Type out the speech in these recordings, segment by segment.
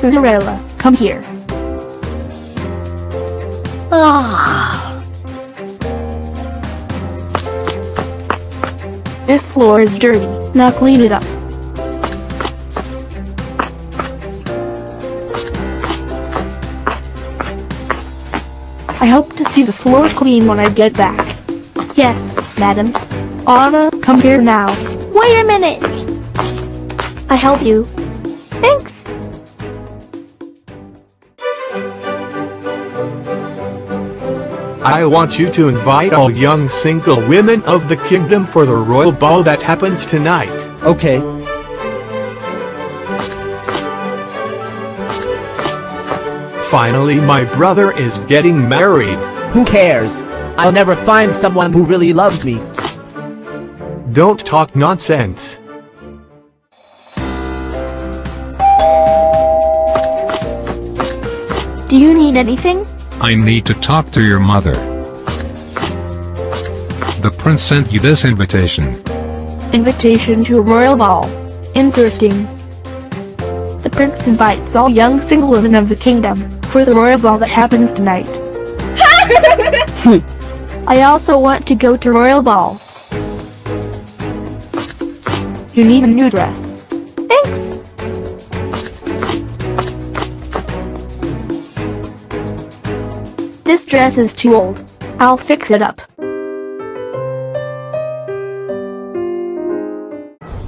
Cinderella, come here. Ah, This floor is dirty. Now clean it up. I hope to see the floor clean when I get back. Yes, madam. Anna, come here now. wait a minute. I help you. I want you to invite all young single women of the kingdom for the royal ball that happens tonight. Okay. Finally, my brother is getting married. Who cares? I'll never find someone who really loves me. Don't talk nonsense. Do you need anything? I need to talk to your mother. The prince sent you this invitation. Invitation to a royal ball. Interesting. The prince invites all young single women of the kingdom for the royal ball that happens tonight. I also want to go to royal ball. You need a new dress. Dress is too old. I'll fix it up.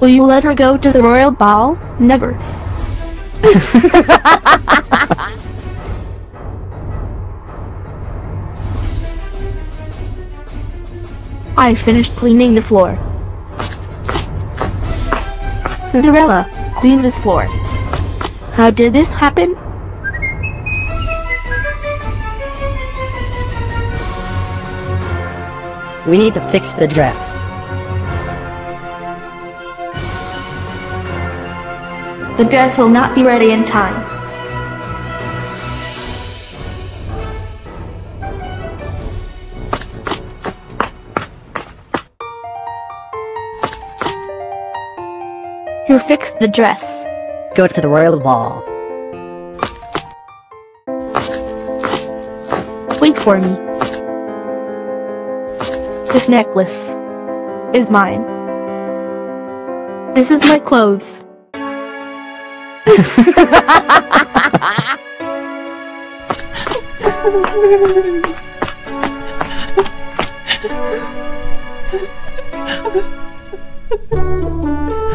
Will you let her go to the royal ball? Never. I finished cleaning the floor. Cinderella, clean this floor. How did this happen? We need to fix the dress. The dress will not be ready in time. You fixed the dress. Go to the royal ball. Wait for me. This necklace is mine. This is my clothes.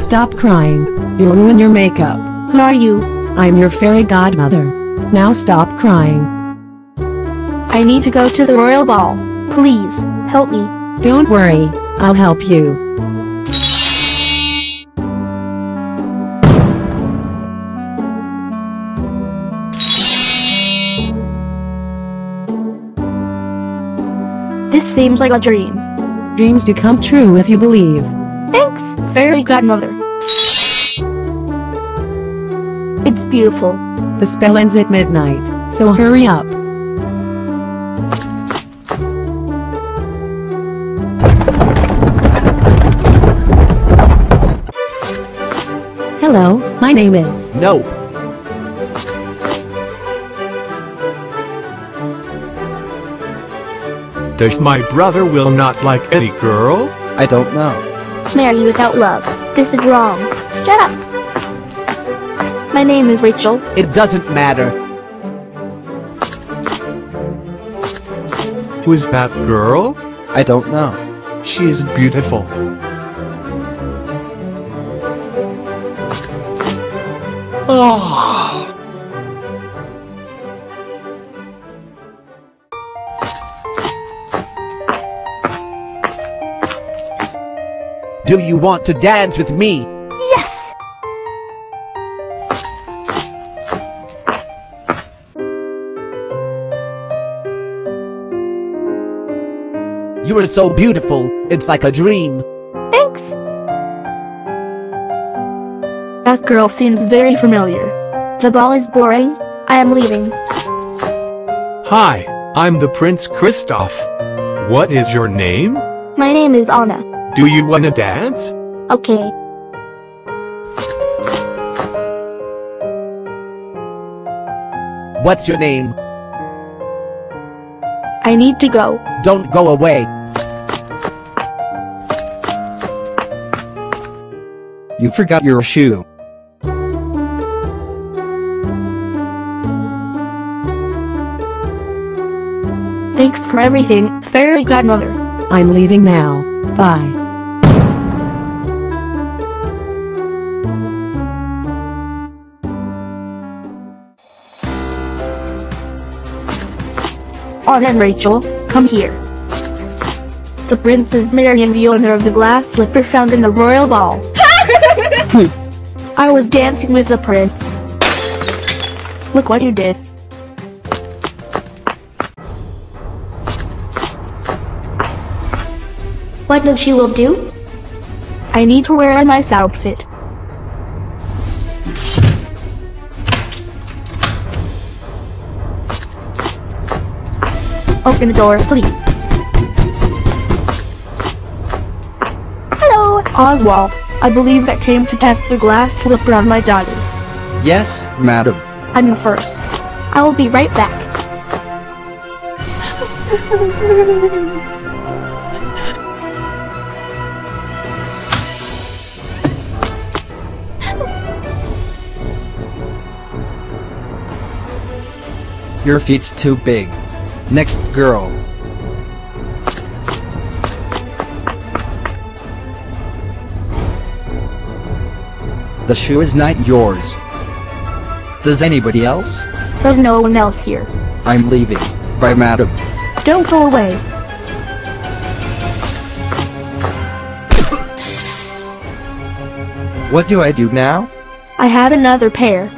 Stop crying. You'll ruin your makeup. Who are you? I'm your fairy godmother. Now stop crying. I need to go to the royal ball. Please, help me. Don't worry, I'll help you. This seems like a dream. Dreams do come true if you believe. Thanks, fairy godmother. It's beautiful. The spell ends at midnight, so hurry up. Name is. No. Does my brother will not like any girl? I don't know. Marry without love. This is wrong. Shut up. My name is Rachel. It doesn't matter. Who's that girl? I don't know. She is beautiful. Oh. Do you want to dance with me? Yes! You are so beautiful. It's like a dream. Girl seems very familiar. The ball is boring. I am leaving. Hi, I'm the Prince Kristoff. What is your name? My name is Anna. Do you wanna dance? Okay. What's your name? I need to go. Don't go away. You forgot your shoe. Thanks for everything, fairy godmother. I'm leaving now. Bye. And Rachel, come here. The Princess Marion, the owner of the glass slipper found in the royal ball. Hmm. I was dancing with the prince. Look what you did. What does she will do? I need to wear a nice outfit. Open the door, please. Hello. Oswald, I believe that came to test the glass slipper on my daughters. Yes, madam. I'm the first. I will be right back. Your feet's too big. Next girl. The shoe is not yours. Does anybody else? There's no one else here. I'm leaving. Bye, madam. Don't go away. What do I do now? I have another pair.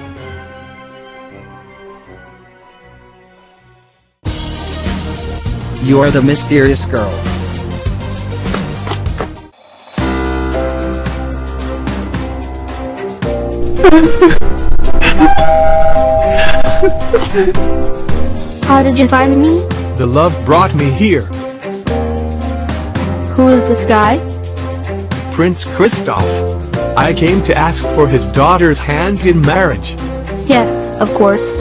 You are the mysterious girl. How did you find me? The love brought me here. Who is this guy? Prince Kristoff. I came to ask for his daughter's hand in marriage. Yes, of course.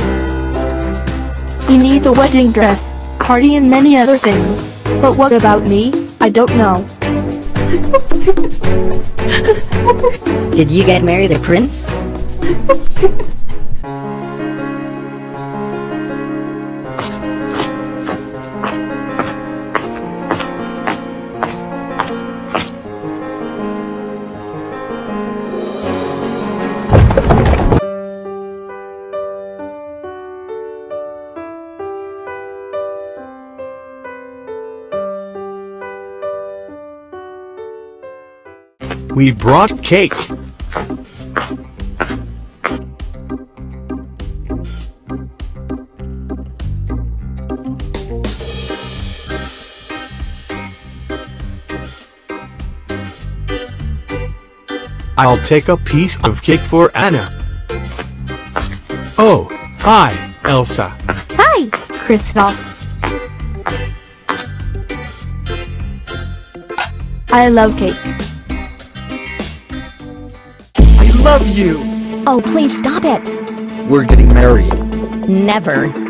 He need a wedding dress, party and many other things. But what about me? I don't know. Did you get married a prince? We brought cake. I'll take a piece of cake for Anna. Oh, hi, Elsa. Hi. Kristoff. I love cake. Love you. Oh, please stop it. We're getting married. Never.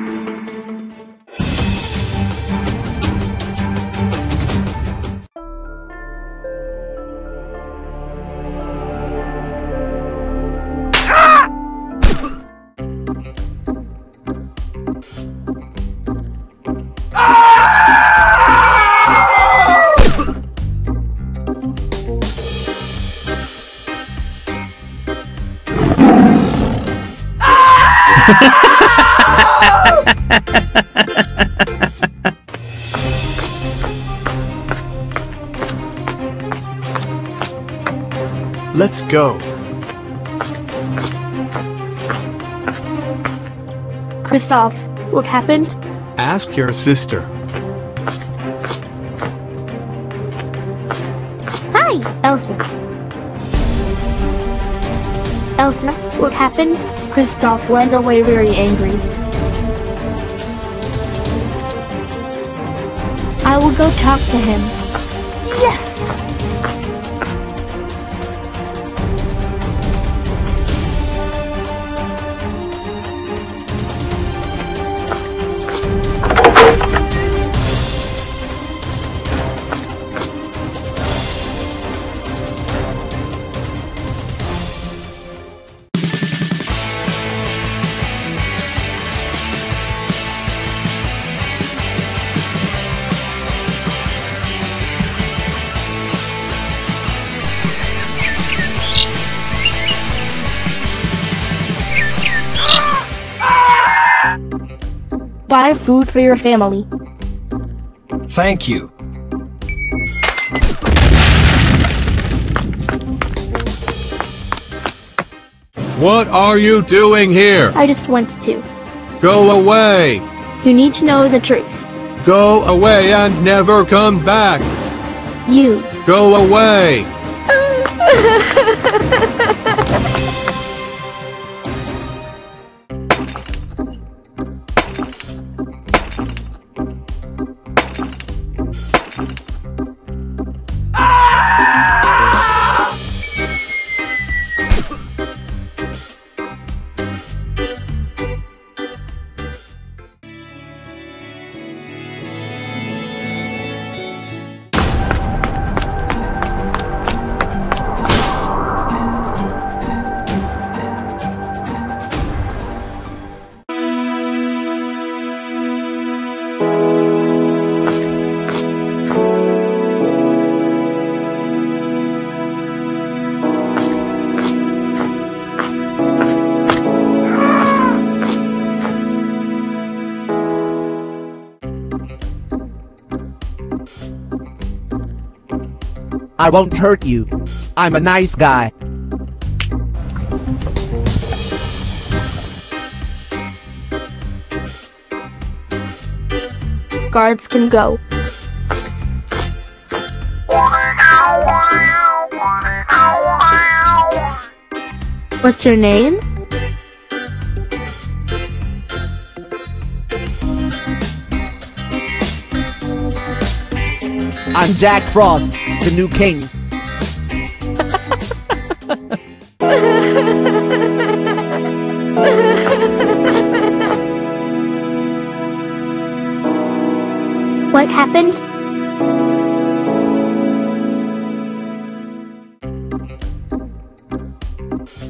Let's go. Kristoff, what happened? Ask your sister. Hi, Elsa. Elsa, what happened? Kristoff went away very angry. I will go talk to him. For your family. Thank you. What are you doing here? I just wanted to. Go away! You need to know the truth. Go away and never come back! You. Go away! I won't hurt you. I'm a nice guy. Guards can go. What's your name? I'm Jack Frost, the new king. What happened?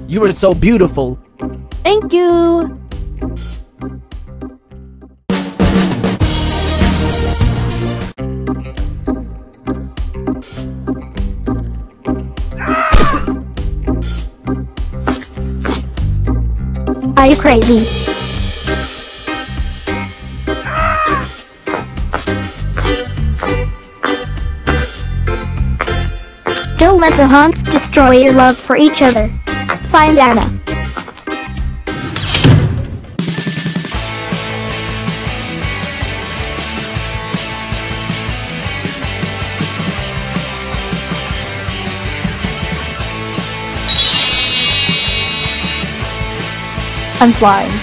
You are so beautiful. Thank you. Crazy? Don't let the haunts destroy your love for each other. Find Anna. I'm flying.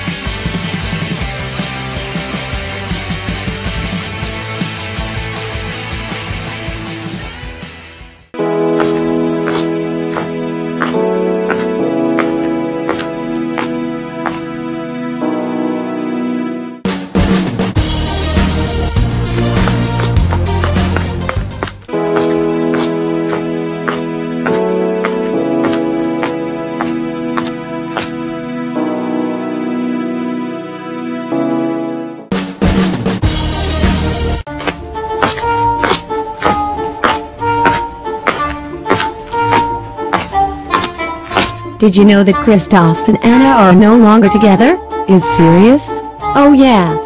Did you know that Kristoff and Anna are no longer together? Is serious? Oh yeah.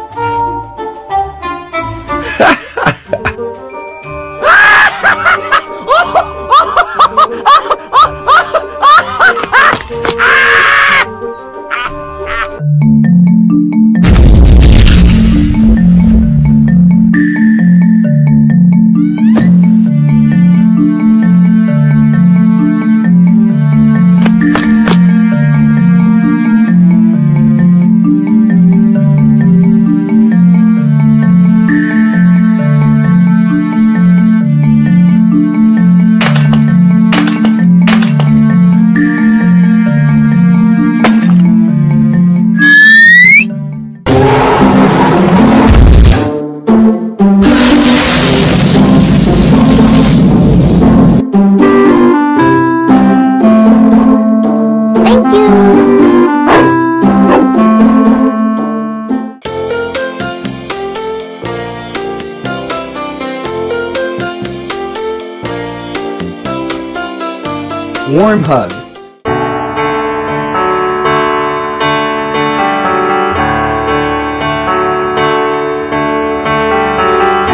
hug.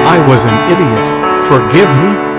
I was an idiot. Forgive me.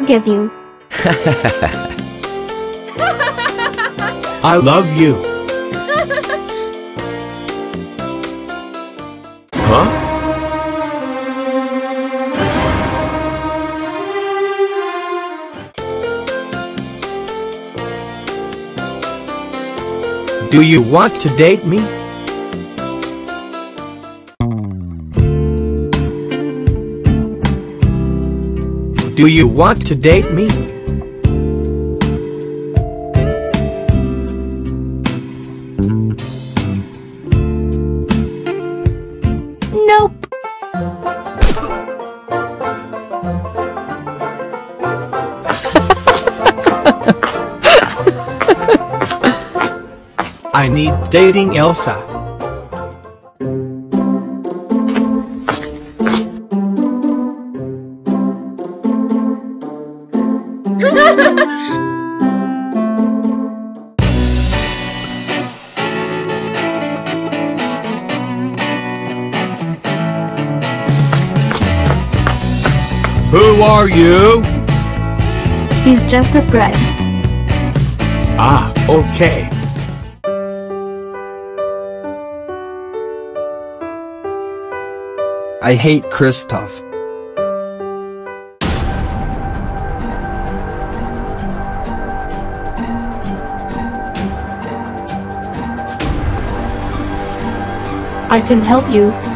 Forgive you. I love you. Huh? Do you want to date me? Do you want to date me? Nope. I need dating Elsa. He's just a friend. Ah, okay. I hate Kristoff. I can help you.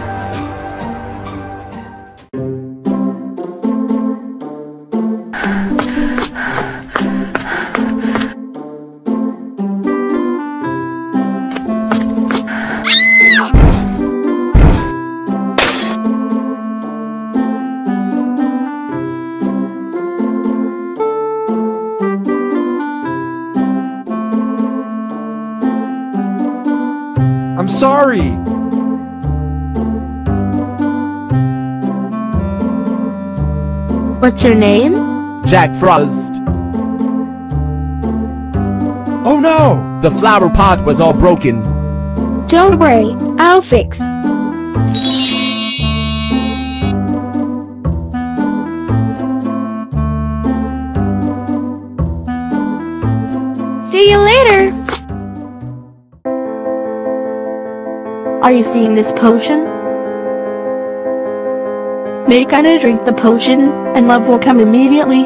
What's your name? Jack Frost. Oh no! The flower pot was all broken. Don't worry, I'll fix. See you later! Are you seeing this potion? Make Anna drink the potion, and love will come immediately.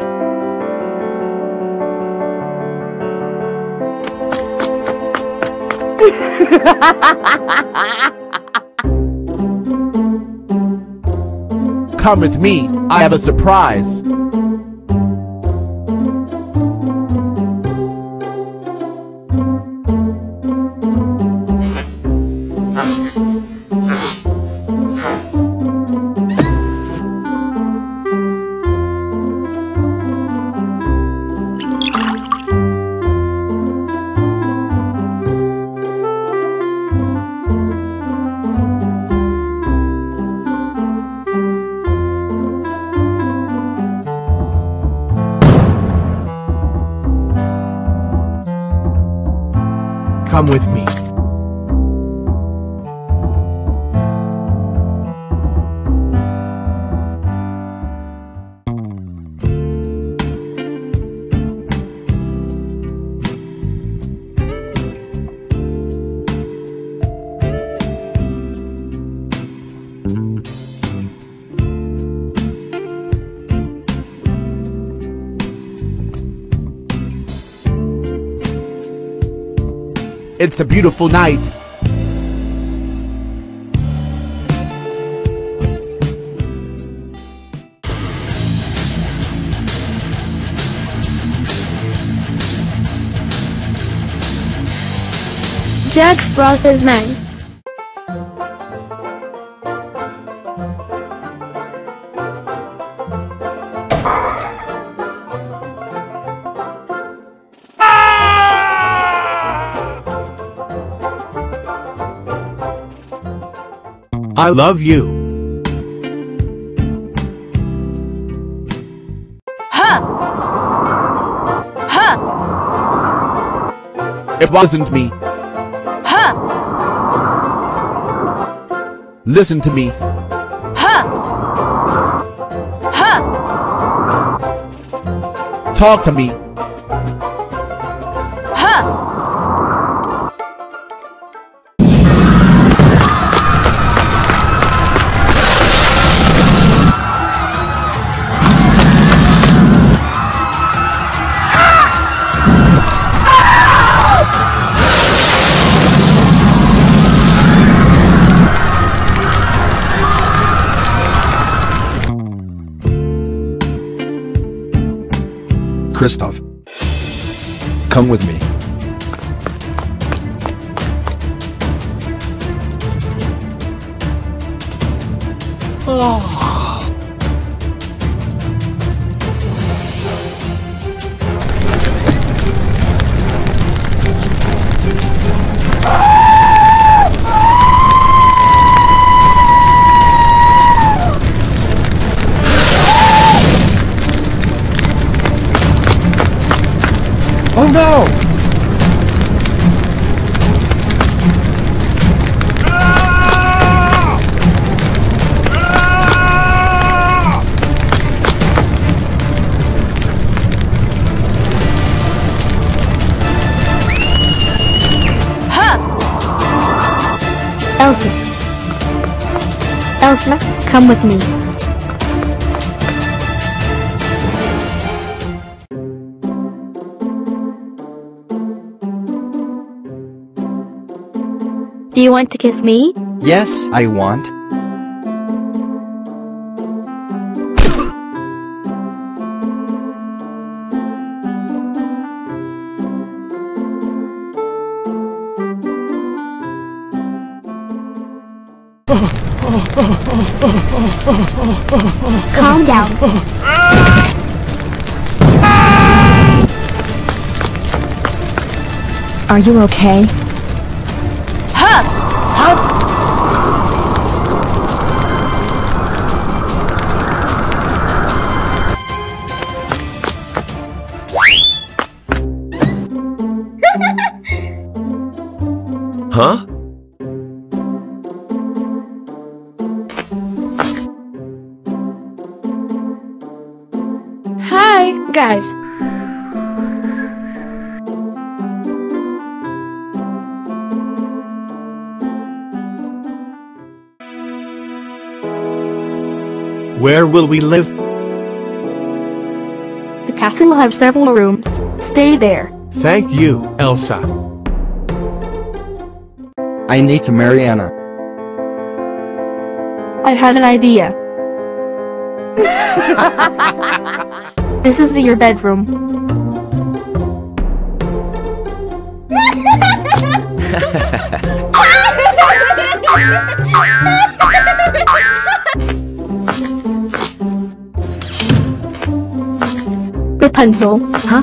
Come with me. I have a surprise. Come with It's a beautiful night. Jack Frost is mine. I love you. Huh. Huh. It wasn't me. Huh. Listen to me. Huh. Huh. Talk to me. Kristoff. Come with me. Come with me. Do you want to kiss me? Yes, I want. Down. Are you okay? Guys. Where will we live? The castle will have several rooms. Stay there. Thank you, Elsa. I need to marry Anna. I've had an idea. this is your bedroom. Rapunzel, huh?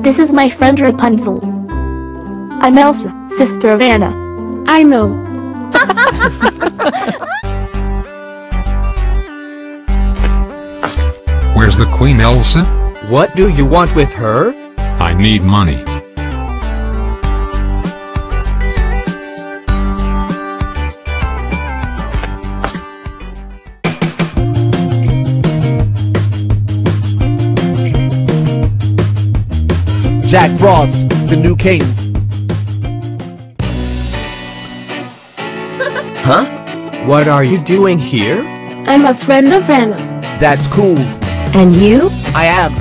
This is my friend Rapunzel. I'm Elsa, sister of Anna. I know. Where's the Queen Elsa? What do you want with her? I need money. Jack Frost, the new king. What are you doing here? I'm a friend of Anna. That's cool. And you? I am.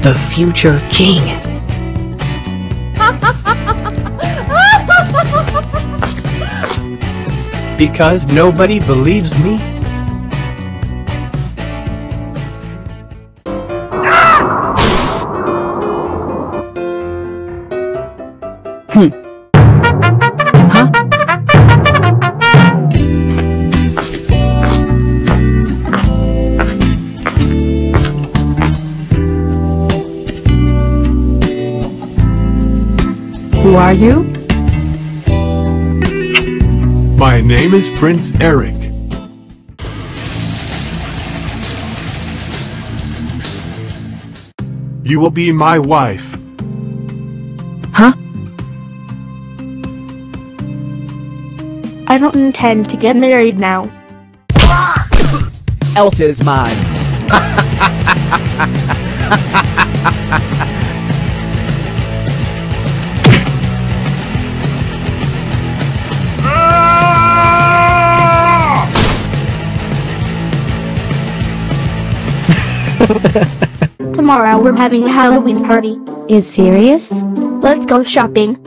The future king. Because nobody believes me? You? My name is Prince Eric. You will be my wife. Huh? I don't intend to get married now. Elsa's mine. Tomorrow we're having a Halloween party. Is serious? Let's go shopping.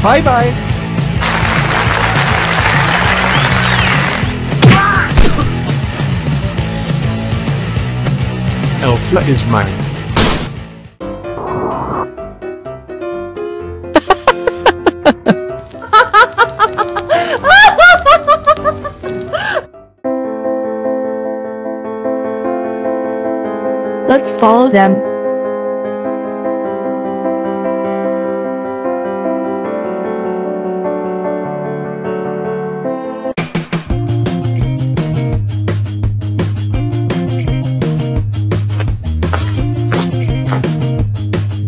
Bye bye. Elsa is mine. Follow them.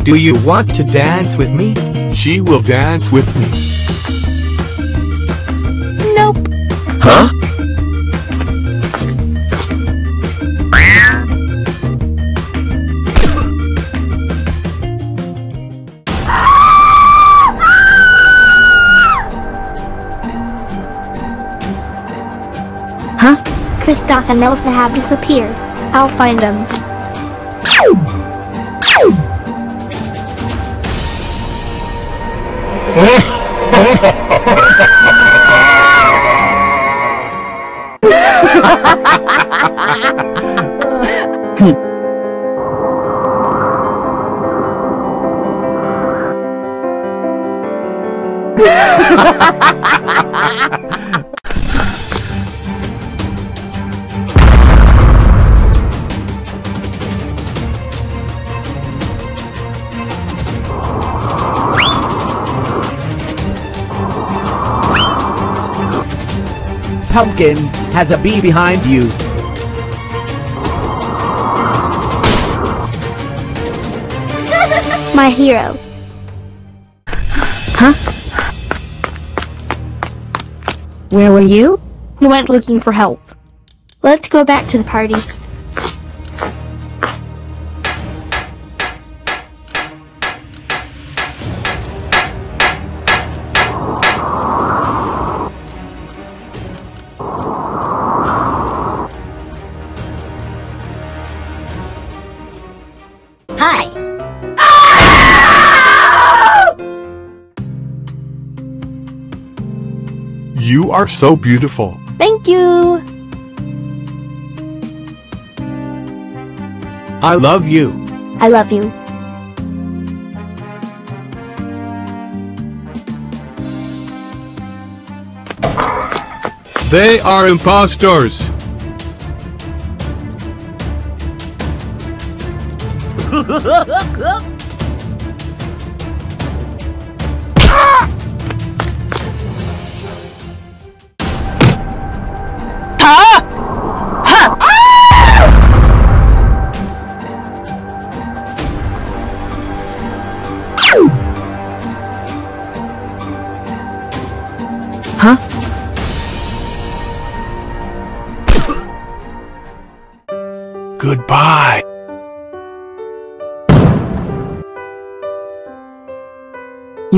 Do you want to dance with me? She will dance with me. Nope. Huh? Huh? Kristoff and Elsa have disappeared. I'll find them. Pumpkin has a bee behind you. My hero. Huh? Where were you? We went looking for help. Let's go back to the party. Are so beautiful. Thank you. I love you. I love you. They are impostors. Huh?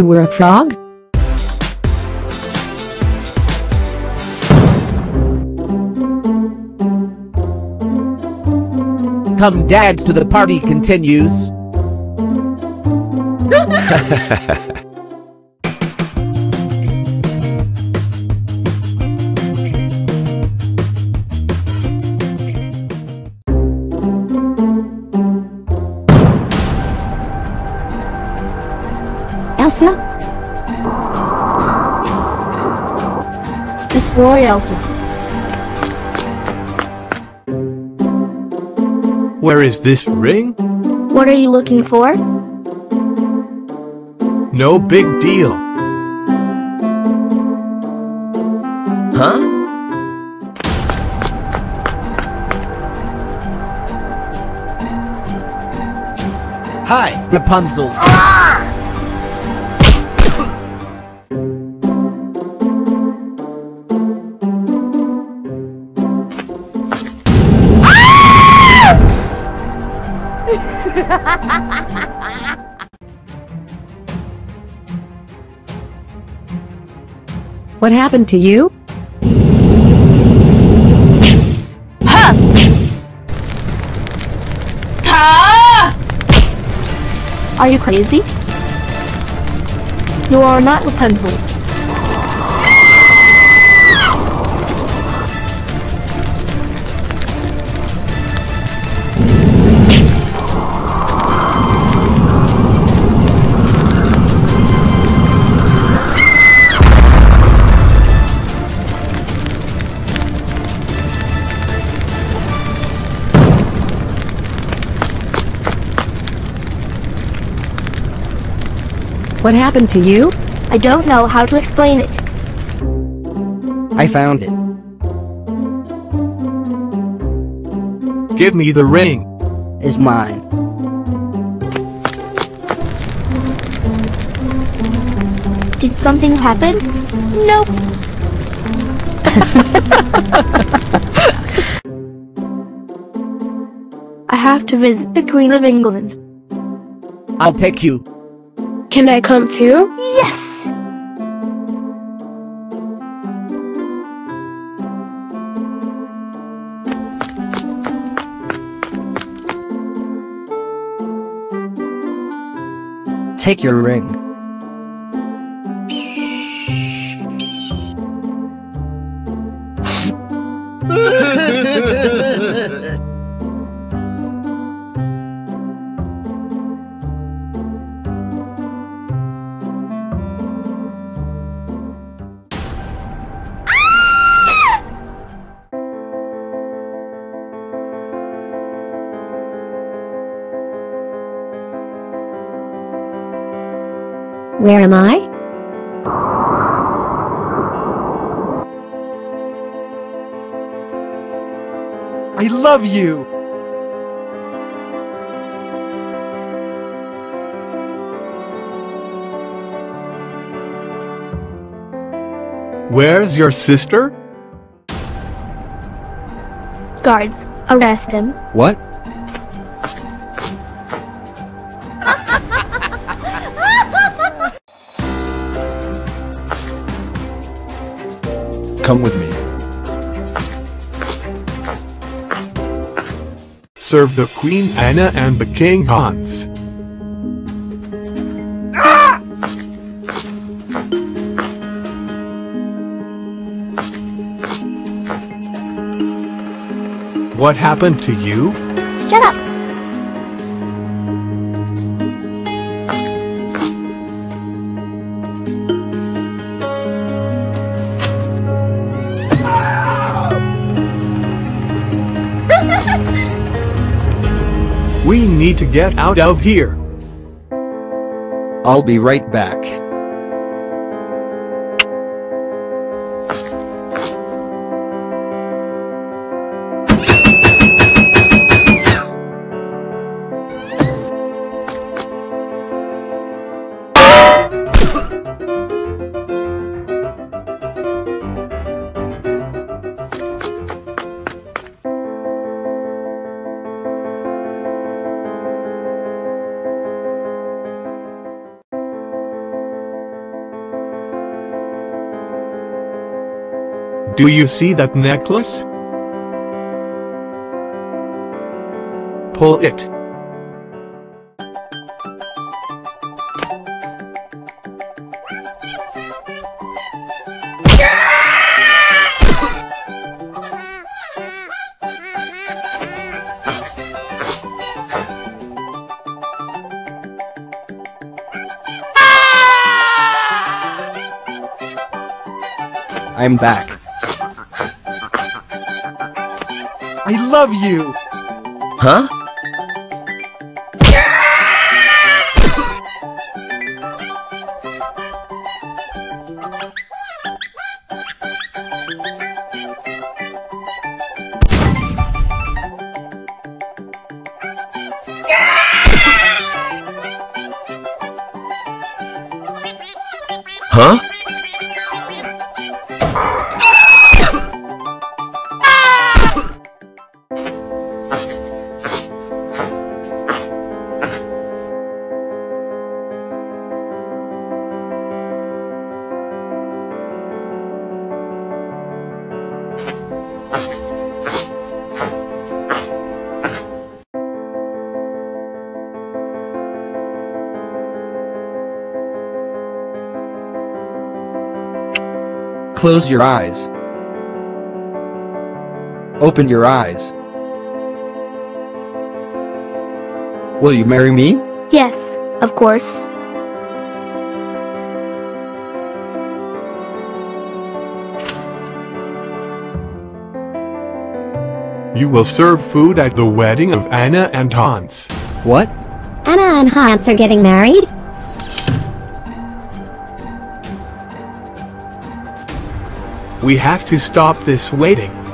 were a frog? Come dads to the party continues. Destroy Elsa. Where is this ring? What are you looking for? No big deal. Huh? Hi, Rapunzel. What happened to you? Are you crazy? You are not Rapunzel. What happened to you? I don't know how to explain it. I found it. Give me the ring. Is mine. Did something happen? Nope. I have to visit the Queen of England. I'll take you. Can I come too? Yes! Take your ring. Where am I? I love you. Where's your sister? Guards, arrest him. What? Come with me. Serve the Queen Anna and the King Hans. What happened to you? Shut up! To get out of here. I'll be right back. Do you see that necklace? Pull it. I'm back. I love you! Huh? Close your eyes. Open your eyes. Will you marry me? Yes, of course. You will serve food at the wedding of Anna and Hans. What? Anna and Hans are getting married? We have to stop this waiting.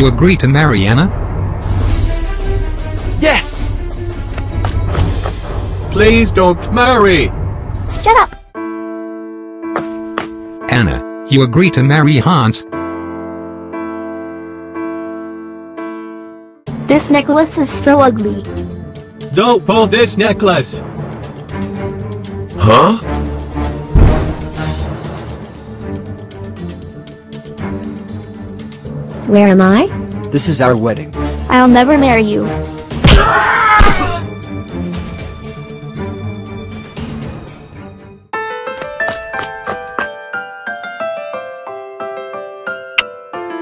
You agree to marry Anna? Yes! Please don't marry! Shut up! Anna, you agree to marry Hans? This necklace is so ugly. Don't pull this necklace! Huh? Where am I? This is our wedding. I'll never marry you.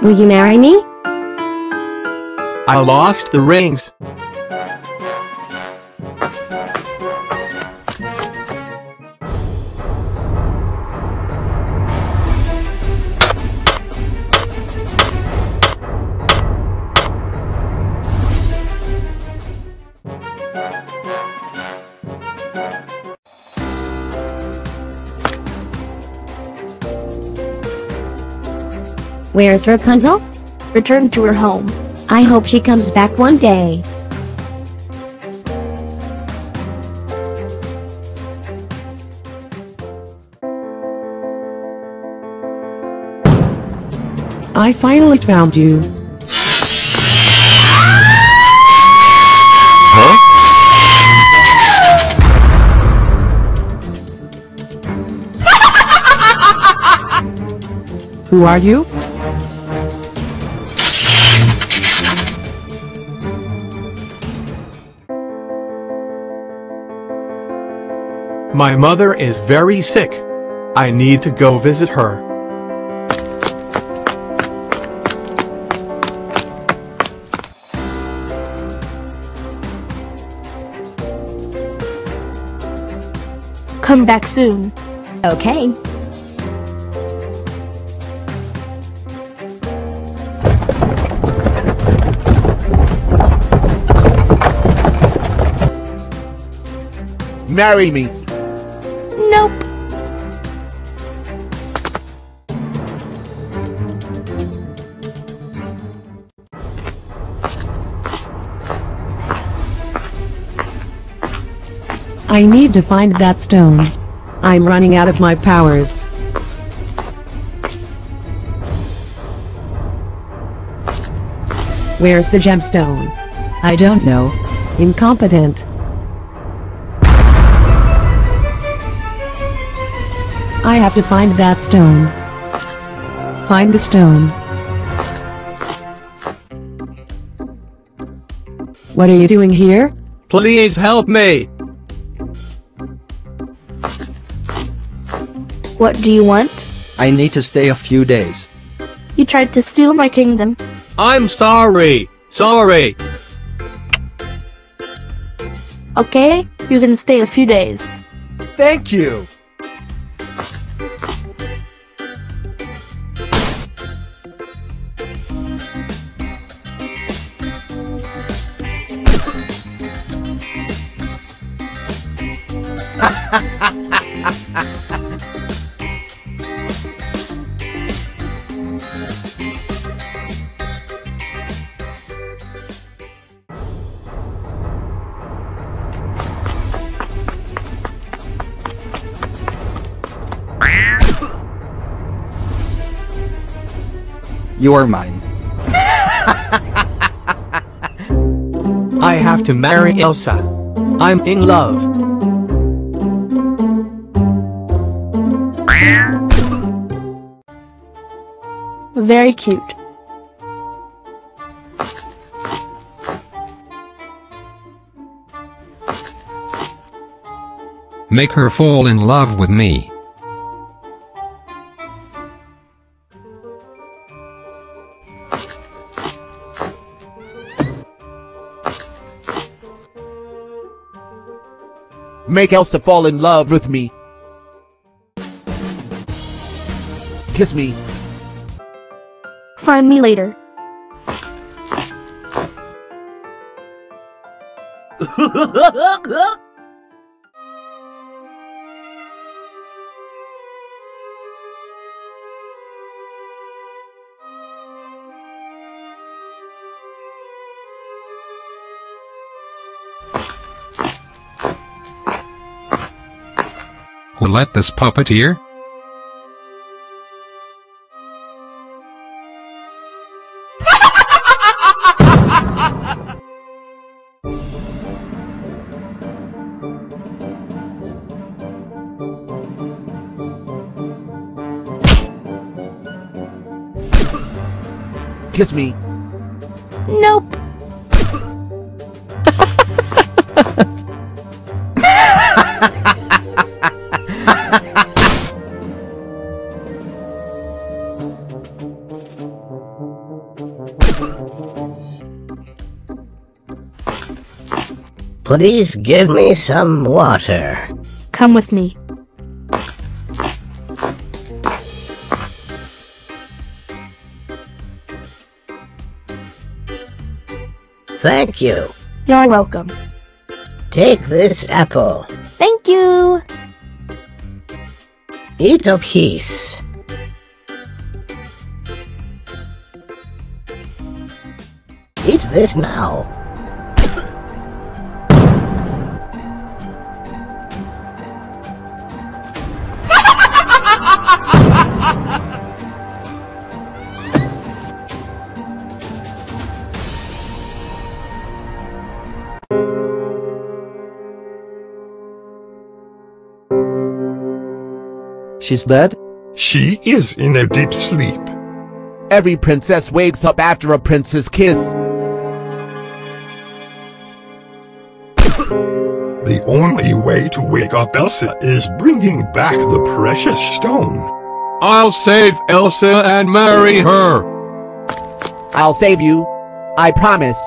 Will you marry me? I lost the rings. Where's Rapunzel? Returned to her home. I hope she comes back one day. I finally found you. Huh? Who are you? My mother is very sick. I need to go visit her. Come back soon. Okay. marry me? Nope. I need to find that stone. I'm running out of my powers. Where's the gemstone? I don't know. Incompetent. I have to find that stone. Find the stone. What are you doing here? Please help me! What do you want? I need to stay a few days. You tried to steal my kingdom. I'm sorry! Sorry! Okay, you can stay a few days. Thank you. You are mine. I have to marry Elsa. I'm in love. Very cute. Make her fall in love with me. Make Elsa fall in love with me. Kiss me. Find me later. Let this puppeteer? Kiss me. Please give me some water. Come with me. Thank you. You're welcome. Take this apple. Thank you. Eat a piece. Eat this now. She's dead? She is in a deep sleep. Every princess wakes up after a prince's kiss. The only way to wake up Elsa is bringing back the precious stone. I'll save Elsa and marry her! I'll save you. I promise.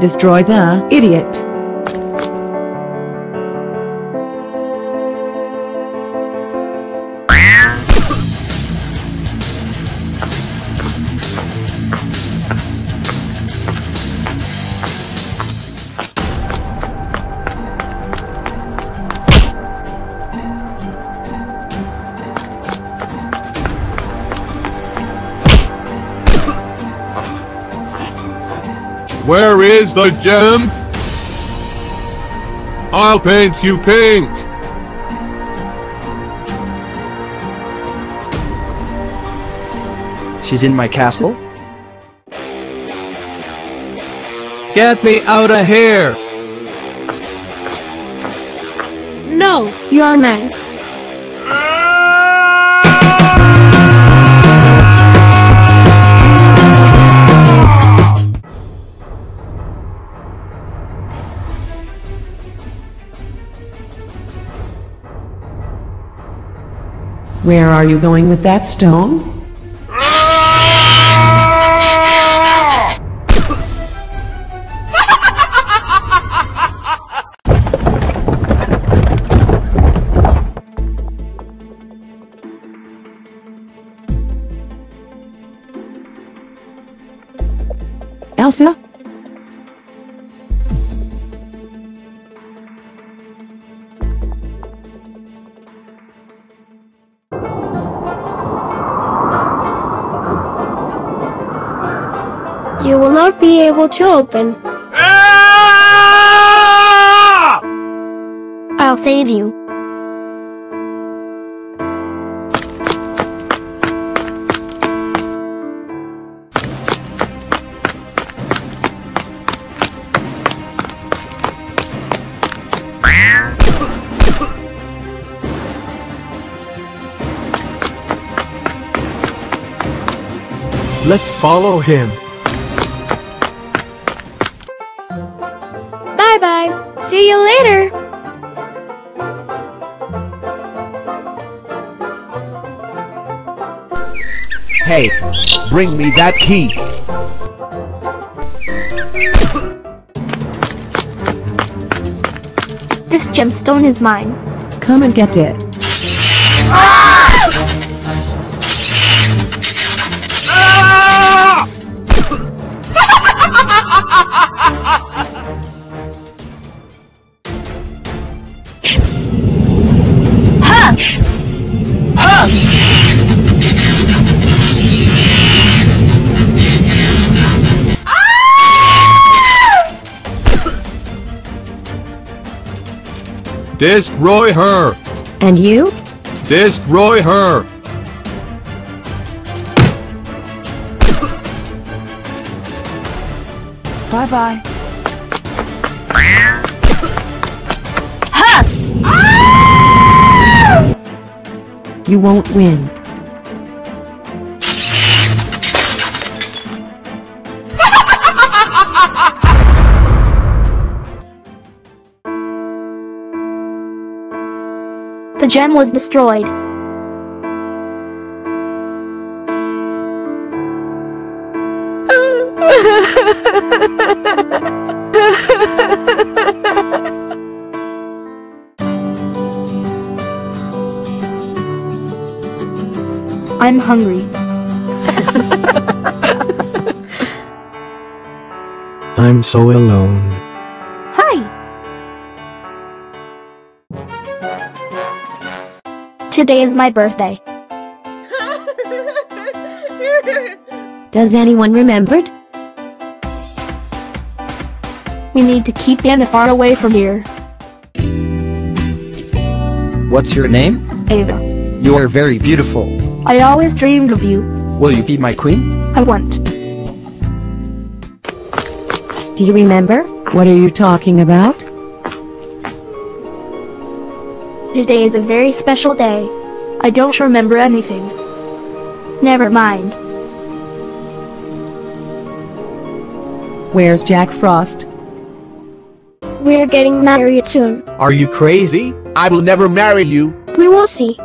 Destroy the idiot. Is the gem? I'll paint you pink. She's in my castle? Get me out of here! No, you're mine. Where are you going with that stone? Elsa? Not be able to open. I'll save you. Let's follow him. Hey, bring me that key. This gemstone is mine. Come and get it. Destroy her! And you? Destroy her! Bye bye. You won't win. Gem was destroyed. I'm hungry. I'm so alone. Today is my birthday. Does anyone remembered? We need to keep Anna far away from here. What's your name? Ava. You are very beautiful. I always dreamed of you. Will you be my queen? I want. Do you remember? What are you talking about? Today is a very special day. I don't remember anything. Never mind. Where's Jack Frost? We're getting married soon. Are you crazy? I will never marry you. We will see.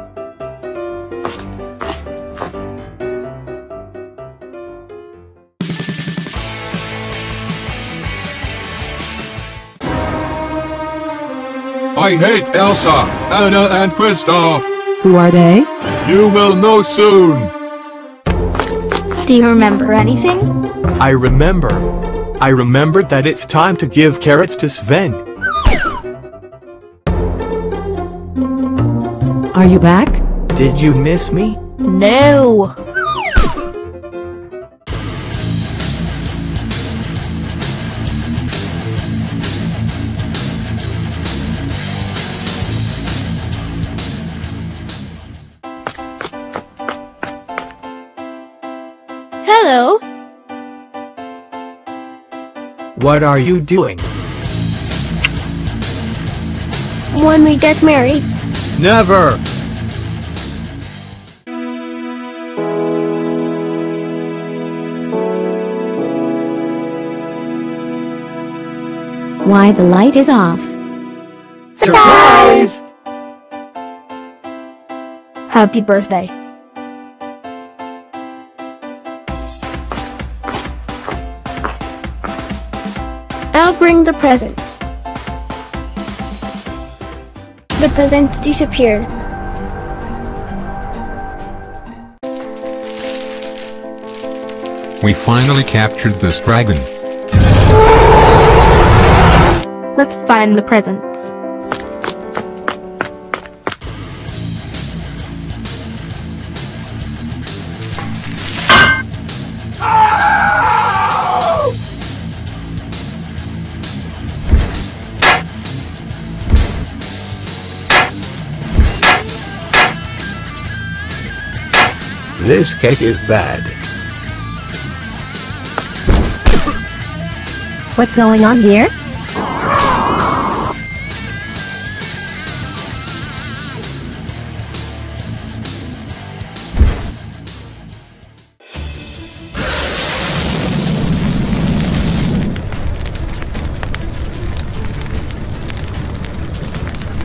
I hate Elsa, Anna, and Kristoff. Who are they? You will know soon. Do you remember anything? I remember. I remembered that it's time to give carrots to Sven. Are you back? Did you miss me? What are you doing? When we get married, Never! Why the light is off? Surprise! happy birthday. Bring the presents. The presents disappeared. We finally captured this dragon. Let's find the presents. Cake is bad. What's going on here?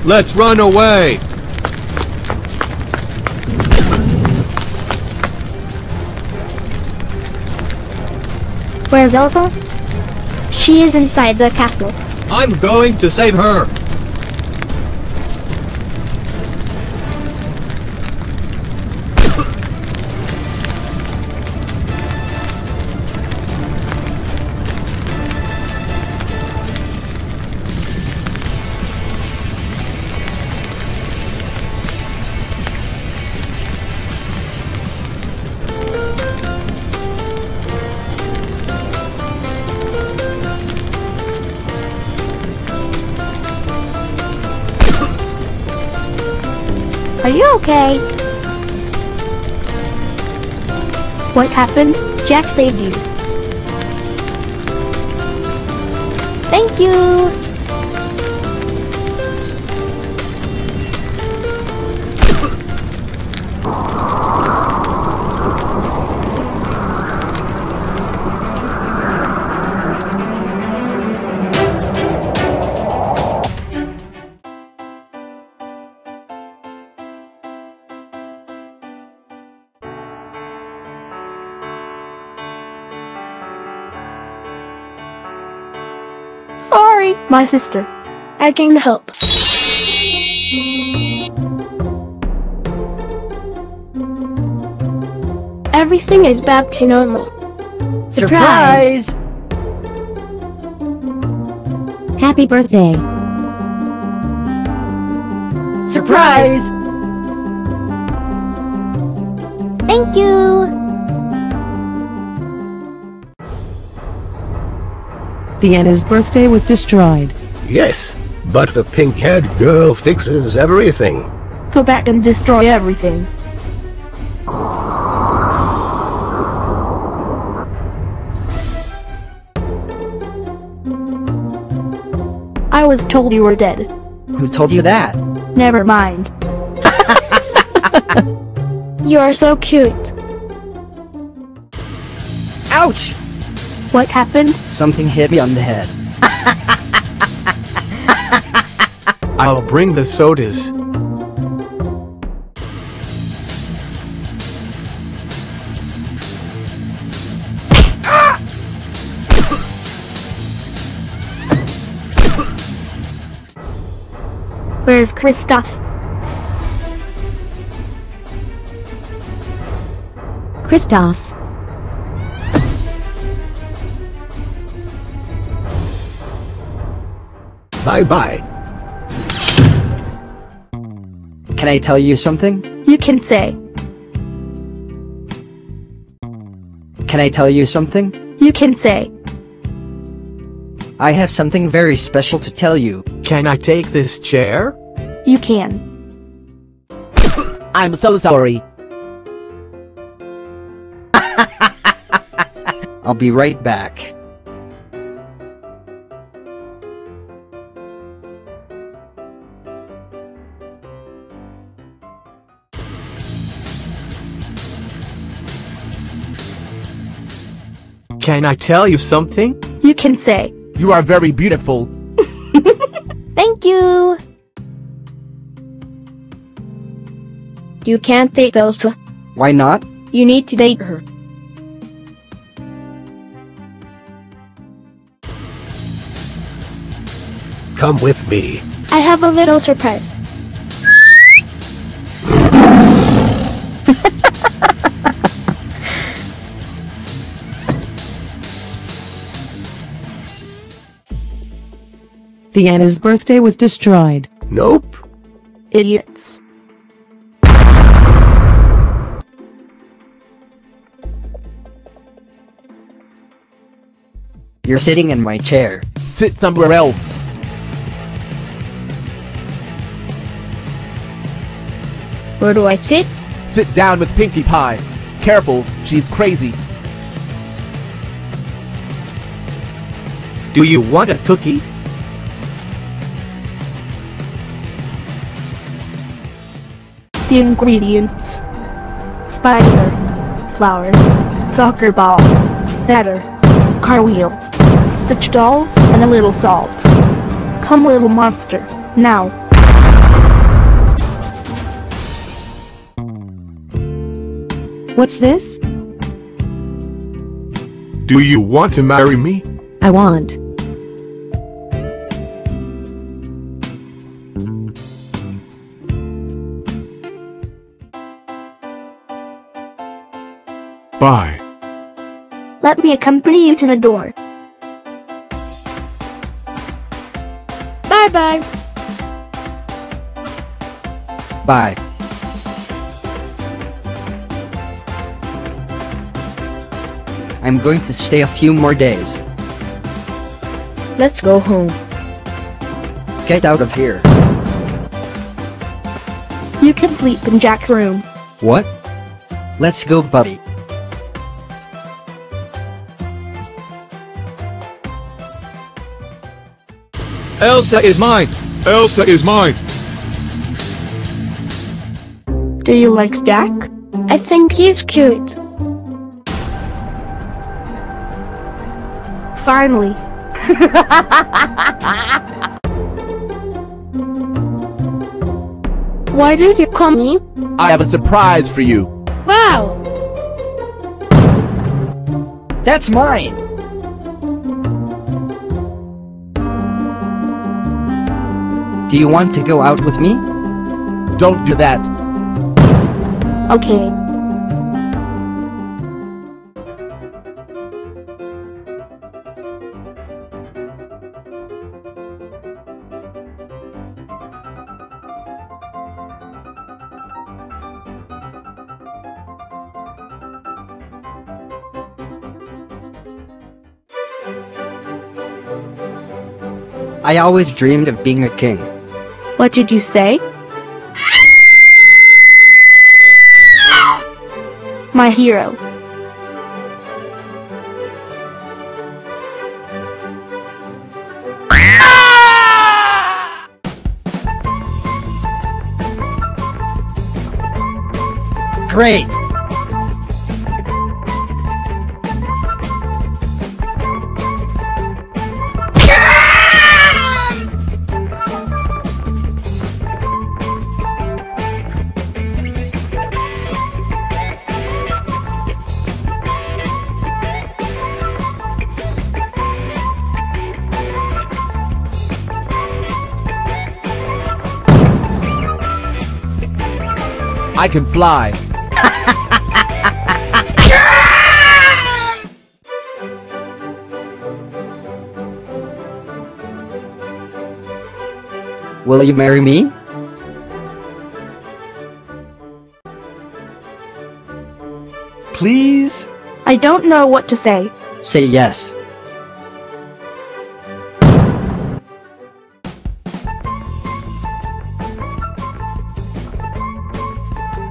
Let's run away! Where's Elsa? She is inside the castle. I'm going to save her! Happened? Jack saved you. Thank you! My sister. I came to help. Everything is back to normal. Surprise! Happy birthday. Surprise! Thank you! Deanna's birthday was destroyed. Yes, but the pink-haired girl fixes everything. Go back and destroy everything. I was told you were dead. Who told you that? Never mind. you are so cute. Ouch! What happened? Something hit me on the head. I'll bring the sodas. Where's Kristoff? Kristoff. Bye-bye. Can I tell you something? You can say. Can I tell you something? You can say. I have something very special to tell you. Can I take this chair? You can. I'm so sorry. I'll be right back. Can I tell you something? You can say, You are very beautiful. Thank you. You can't date Elsa. Why not? You need to date her. Come with me. I have a little surprise. The Anna's birthday was destroyed. Nope. Idiots. You're sitting in my chair. Sit somewhere else. Where do I sit? Sit down with Pinkie Pie. Careful, she's crazy. Do you want a cookie? The ingredients spider, flour, soccer ball, batter, car wheel, stitch doll, and a little salt. Come, little monster, now. What's this? Do you want to marry me? I want. Me accompany you to the door. Bye bye. Bye. I'm going to stay a few more days. Let's go home. Get out of here. You can sleep in Jack's room. What? Let's go, buddy. Elsa is mine! Elsa is mine! Do you like Jack? I think he's cute. Finally. Why did you call me? I have a surprise for you. Wow! That's mine! Do you want to go out with me? Don't do that. Okay. I always dreamed of being a king. What did you say? My hero. Great! Can fly. Will you marry me? Please? I don't know what to say. Say yes.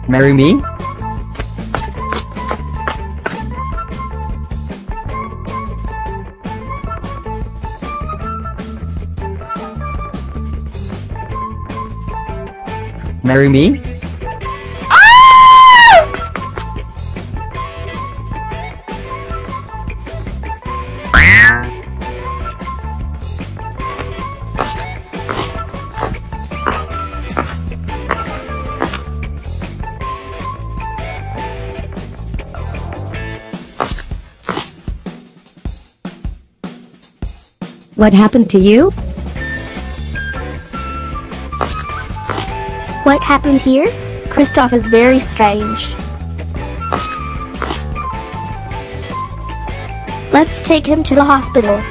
Marry me? Marry me? What happened to you? What happened here? Kristoff is very strange. Let's take him to the hospital.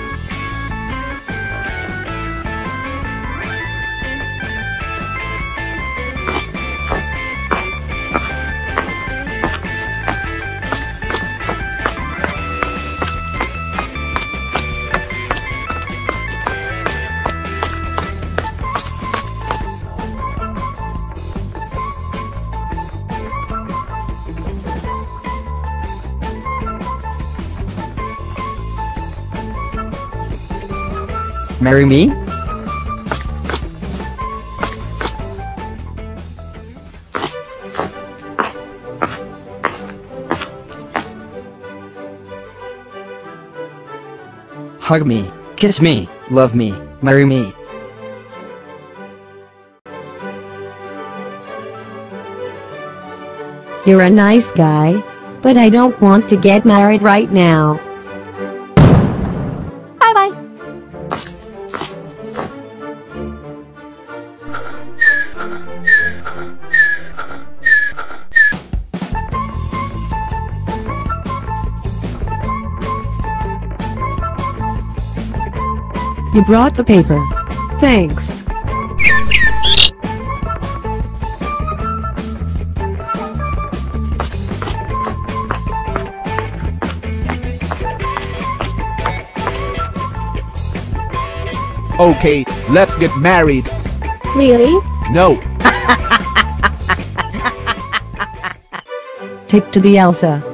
Marry me? Hug me, kiss me, love me, marry me. You're a nice guy, but I don't want to get married right now. You brought the paper. Thanks. Okay, let's get married. Really? No, Take to the Elsa.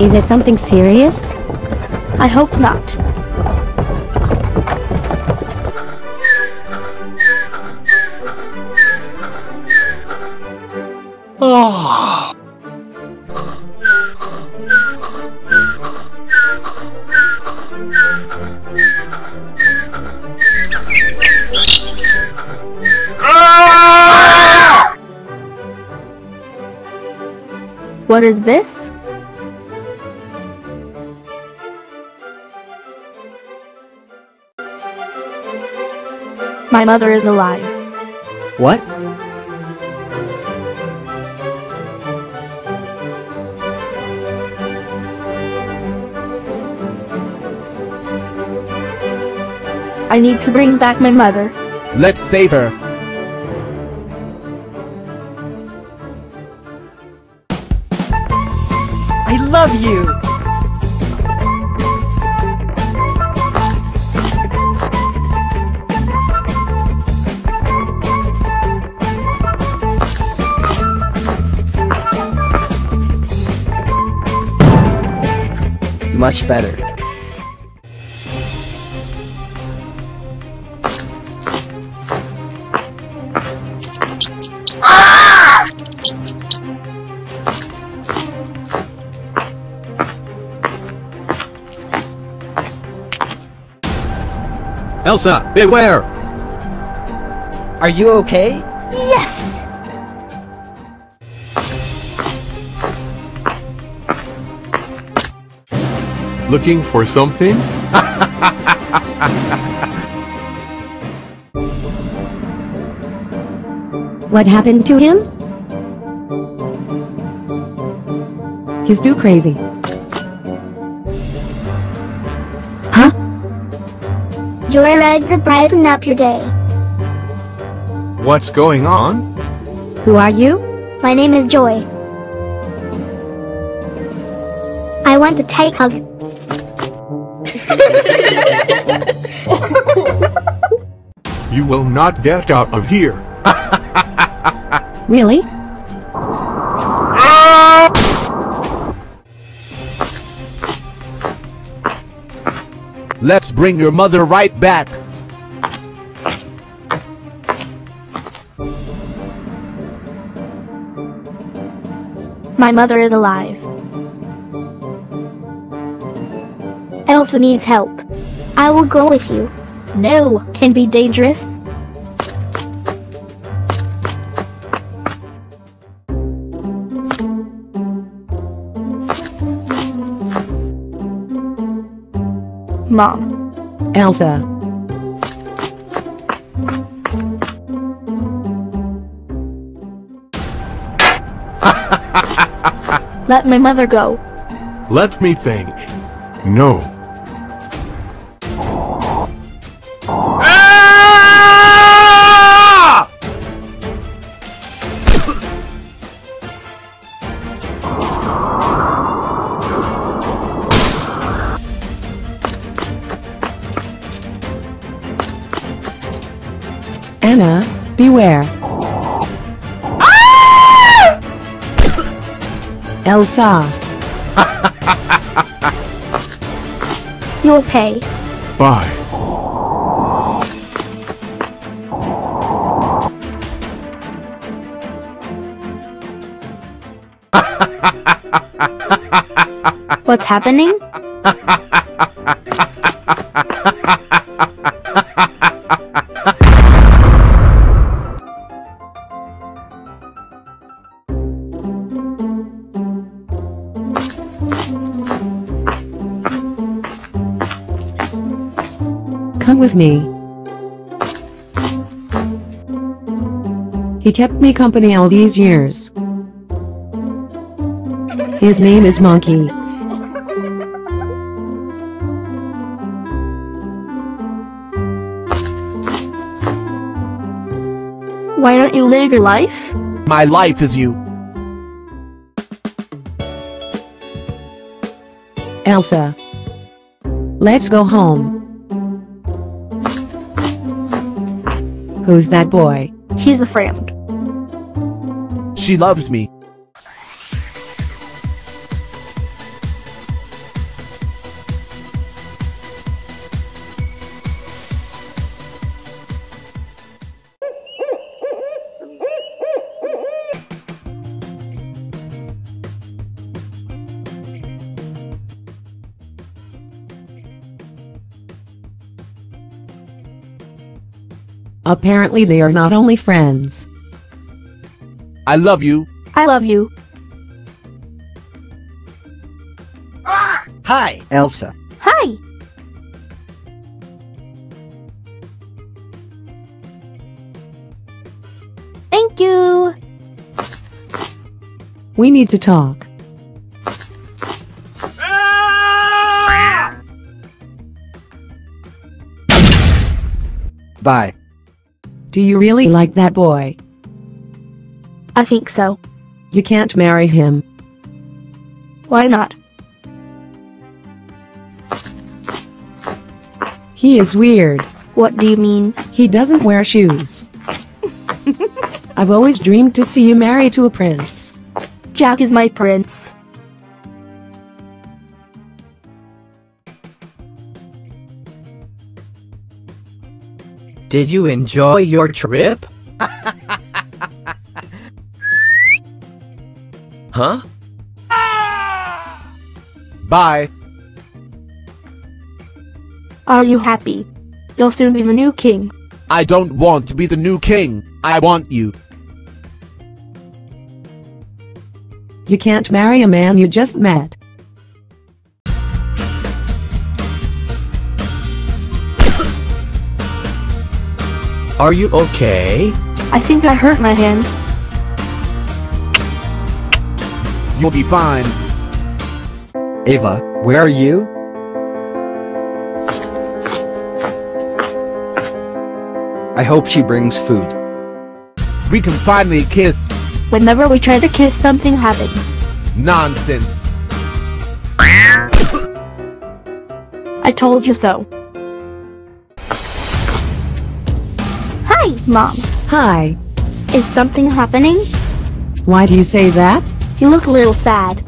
Is it something serious? I hope not. Ah! What is this? My mother is alive. What? I need to bring back my mother. let's save her. I love you! Much better. Elsa, beware! Are you okay? Looking for something? What happened to him? He's too crazy. Huh? Joy read to brighten up your day. What's going on? Who are you? My name is Joy. I want to take hug. You will not get out of here. Really? Let's bring your mother right back. My mother is alive. Elsa needs help. I will go with you. No, can be dangerous. Mom. Elsa. Let my mother go. Let me think. No. Elsa. You'll pay. Bye. What's happening? kept me company all these years. His name is Monkey. Why don't you live your life? My life is you. Elsa. Let's go home. Who's that boy? He's a friend. She loves me. Apparently they are not only friends. I love you. I love you. Hi, Elsa. Hi. Thank you. We need to talk. Bye. Do you really like that boy? I think so. You can't marry him. Why not? He is weird. What do you mean? He doesn't wear shoes. I've always dreamed to see you married to a prince. Jack is my prince. Did you enjoy your trip? huh? Bye. Are you happy? You'll soon be the new king. I don't want to be the new king. I want you. You can't marry a man you just met. Are you okay? I think I hurt my hand. You'll be fine. Ava, where are you? I hope she brings food. We can finally kiss. Whenever we try to kiss, something happens. Nonsense. I told you so. Hi, Mom. Hi. Is something happening? Why do you say that? You look a little sad.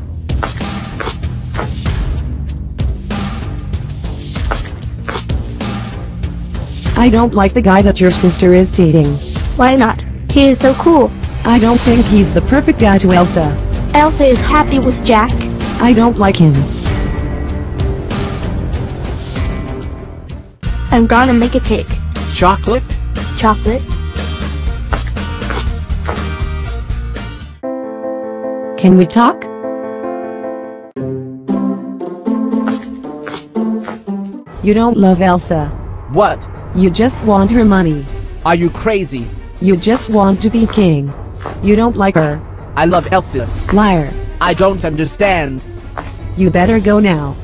I don't like the guy that your sister is dating. Why not? He is so cool. I don't think he's the perfect guy to Elsa. Elsa is happy with Jack. I don't like him. I'm gonna make a cake. Chocolate? Chocolate. Can we talk? You don't love Elsa. What? You just want her money. Are you crazy? You just want to be king. You don't like her. I love Elsa. Liar. I don't understand. You better go now.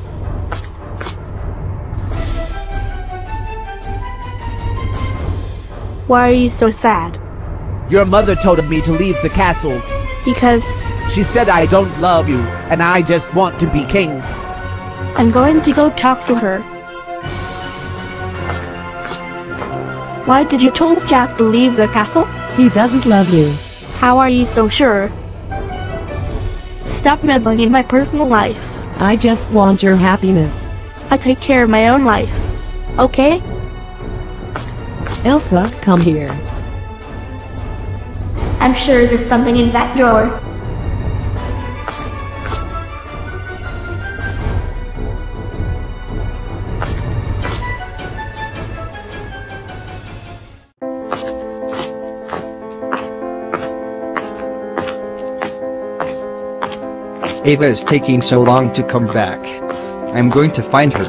Why are you so sad? Your mother told me to leave the castle. Because She said I don't love you, and I just want to be king. I'm going to go talk to her. Why did you tell Jack to leave the castle? He doesn't love you. How are you so sure? Stop meddling in my personal life. I just want your happiness. I take care of my own life. Okay? Elsa, come here. I'm sure there's something in that drawer. Ava is taking so long to come back. I'm going to find her.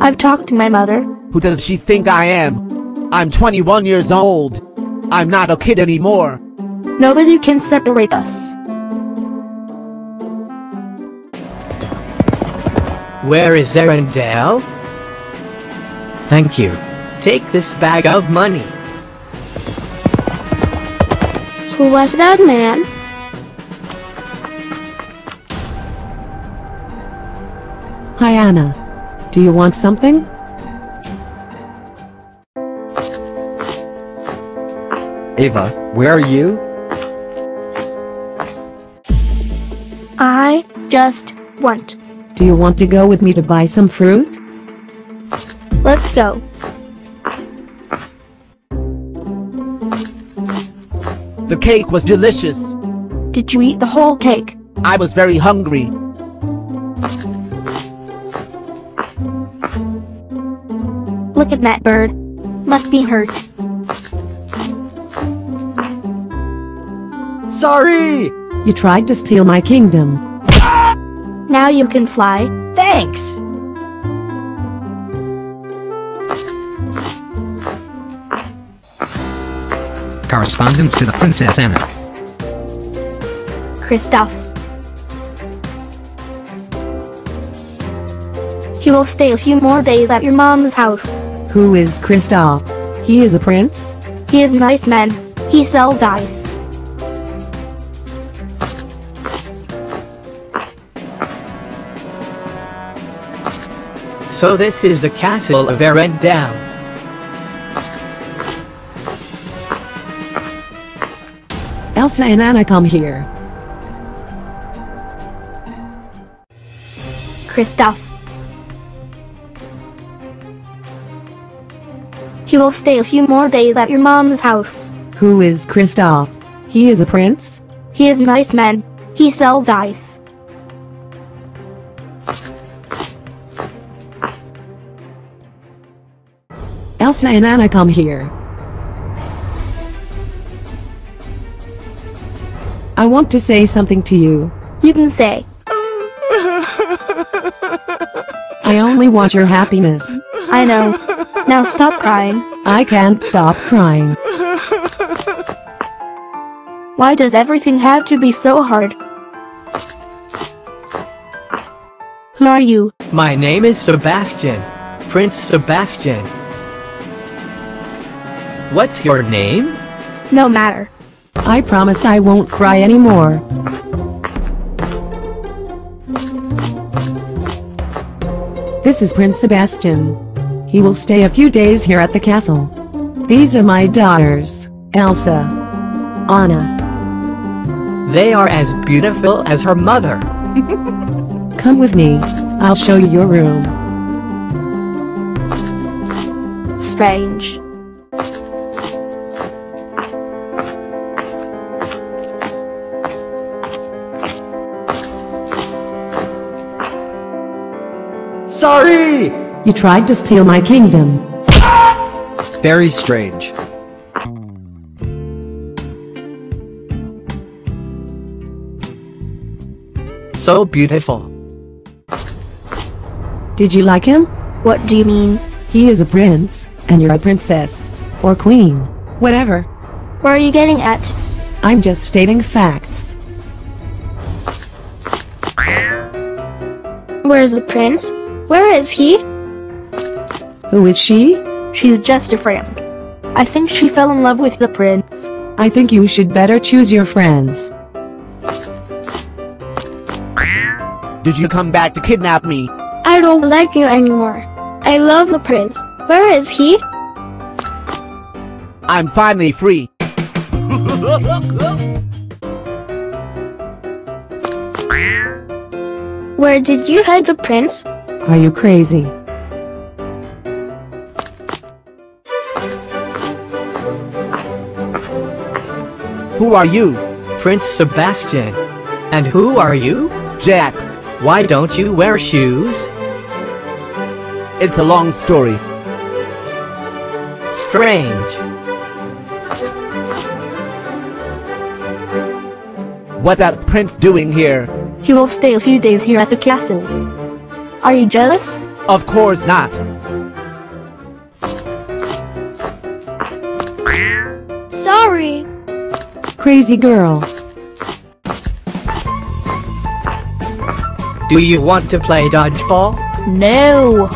I've talked to my mother. Who does she think I am? I'm 21 years old. I'm not a kid anymore. Nobody can separate us. Where is Arendelle? Thank you. Take this bag of money. Who was that man? Hi, Anna. Do you want something? Ava, where are you? I just want. Do you want to go with me to buy some fruit? Let's go. The cake was delicious. Did you eat the whole cake? I was very hungry. Look at that bird. Must be hurt. Sorry! You tried to steal my kingdom. Now you can fly. Thanks! Correspondence to the Princess Anna. Kristoff. He will stay a few more days at your mom's house. Who is Kristoff? He is a prince? He is a nice man. He sells ice. So this is the castle of Arendelle. Elsa and Anna come here. Kristoff. He will stay a few more days at your mom's house. Who is Kristoff? He is a prince? He is a nice man. He sells ice. Elsa and Anna come here. I want to say something to you. You can say, I only want your happiness. I know. Now stop crying. I can't stop crying. Why does everything have to be so hard? Who are you? My name is Sebastian. Prince Sebastian. What's your name? No matter. I promise I won't cry anymore. This is Prince Sebastian. He will stay a few days here at the castle. These are my daughters, Elsa, Anna. They are as beautiful as her mother. Come with me. I'll show you your room. Strange. Sorry! You tried to steal my kingdom. Very strange. So beautiful. Did you like him? What do you mean? He is a prince, and you're a princess. Or queen. Whatever. Where are you getting at? I'm just stating facts. Where's the prince? Where is he? Who is she? She's just a friend. I think she fell in love with the prince. I think you should better choose your friends. Did you come back to kidnap me? I don't like you anymore. I love the prince. Where is he? I'm finally free. Where did you hide the prince? Are you crazy? Who are you? Prince Sebastian. And who are you? Jack. Why don't you wear shoes? It's a long story. Strange. What that prince doing here? He will stay a few days here at the castle. Are you jealous? Of course not. Crazy girl. Do you want to play dodgeball? No.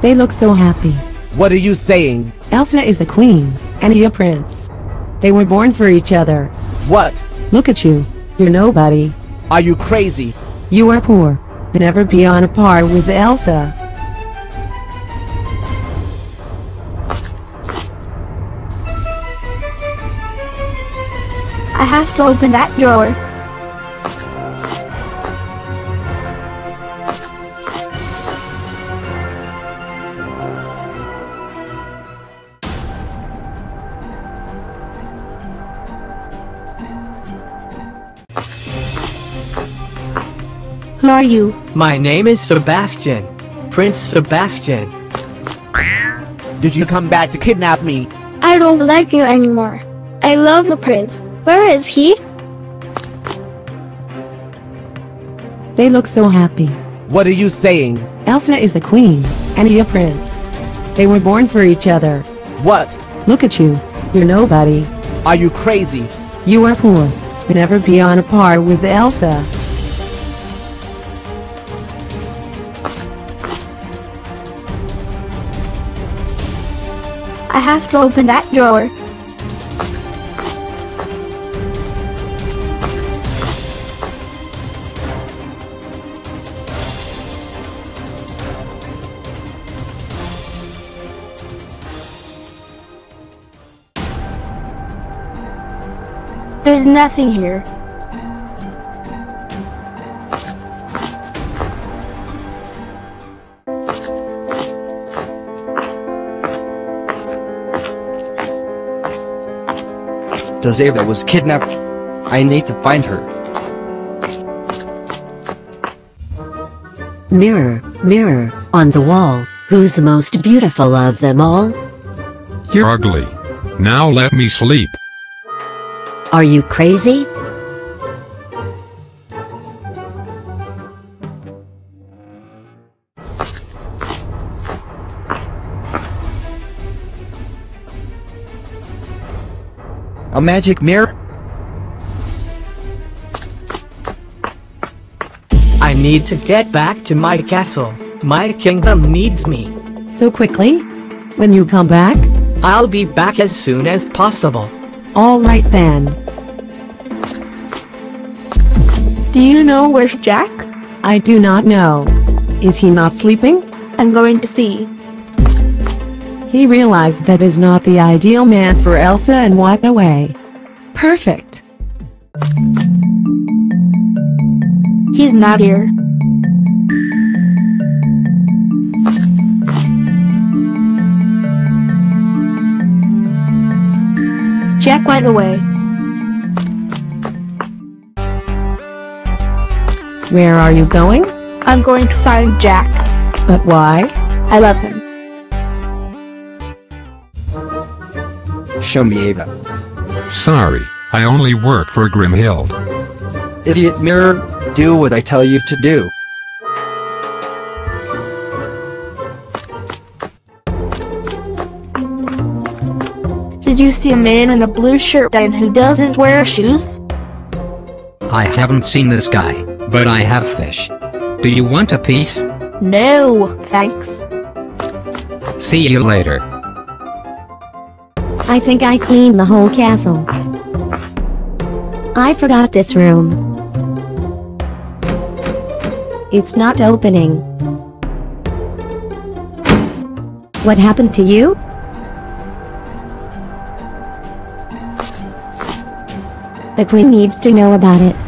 They look so happy. What are you saying? Elsa is a queen, and he a prince. They were born for each other. What? Look at you. You're nobody. Are you crazy? You are poor. Never be on a par with Elsa. I have to open that drawer. Are you? My name is Sebastian. Prince Sebastian. Did you come back to kidnap me? I don't like you anymore. I love the prince. Where is he? They look so happy. What are you saying? Elsa is a queen, and he a prince. They were born for each other. What? Look at you. You're nobody. Are you crazy? You are poor. You never be on a par with Elsa. I have to open that drawer. There's nothing here. Does Ava was kidnapped? I need to find her. Mirror, mirror, on the wall, who's the most beautiful of them all? You're ugly. Now let me sleep. Are you crazy? A magic mirror? I need to get back to my castle. My kingdom needs me. So quickly? When you come back? I'll be back as soon as possible. All right then. Do you know where's Jack? I do not know. Is he not sleeping? I'm going to see. He realized that is not the ideal man for Elsa and walked away. Perfect. He's not here. Jack went away. Where are you going? I'm going to find Jack. But why? I love him. Show me Ava. Sorry, I only work for Grimhild. Idiot mirror, do what I tell you to do. Did you see a man in a blue shirt and who doesn't wear shoes? I haven't seen this guy, but I have fish. Do you want a piece? No, thanks. See you later. I think I cleaned the whole castle. I forgot this room. It's not opening. What happened to you? The queen needs to know about it.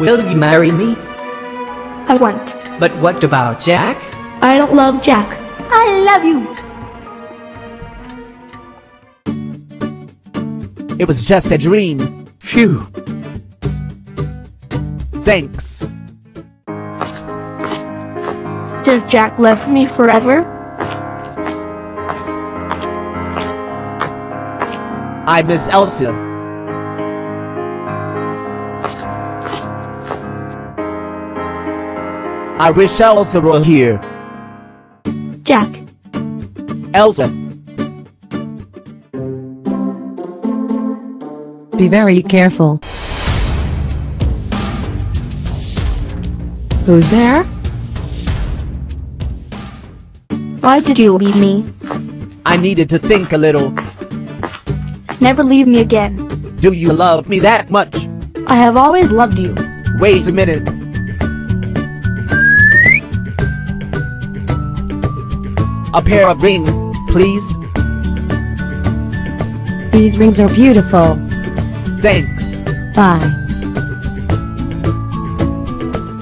Will you marry me? I won't. But what about Jack? I don't love Jack. I love you. It was just a dream. Phew. Thanks. Does Jack love me forever? I miss Elsa. I wish Elsa were here. Jack, Elsa, Be very careful. Who's there? why did you leave me? I needed to think a little. Never leave me again. Do you love me that much? I have always loved you. Wait a minute. A pair of rings, please. These rings are beautiful. Thanks. Bye.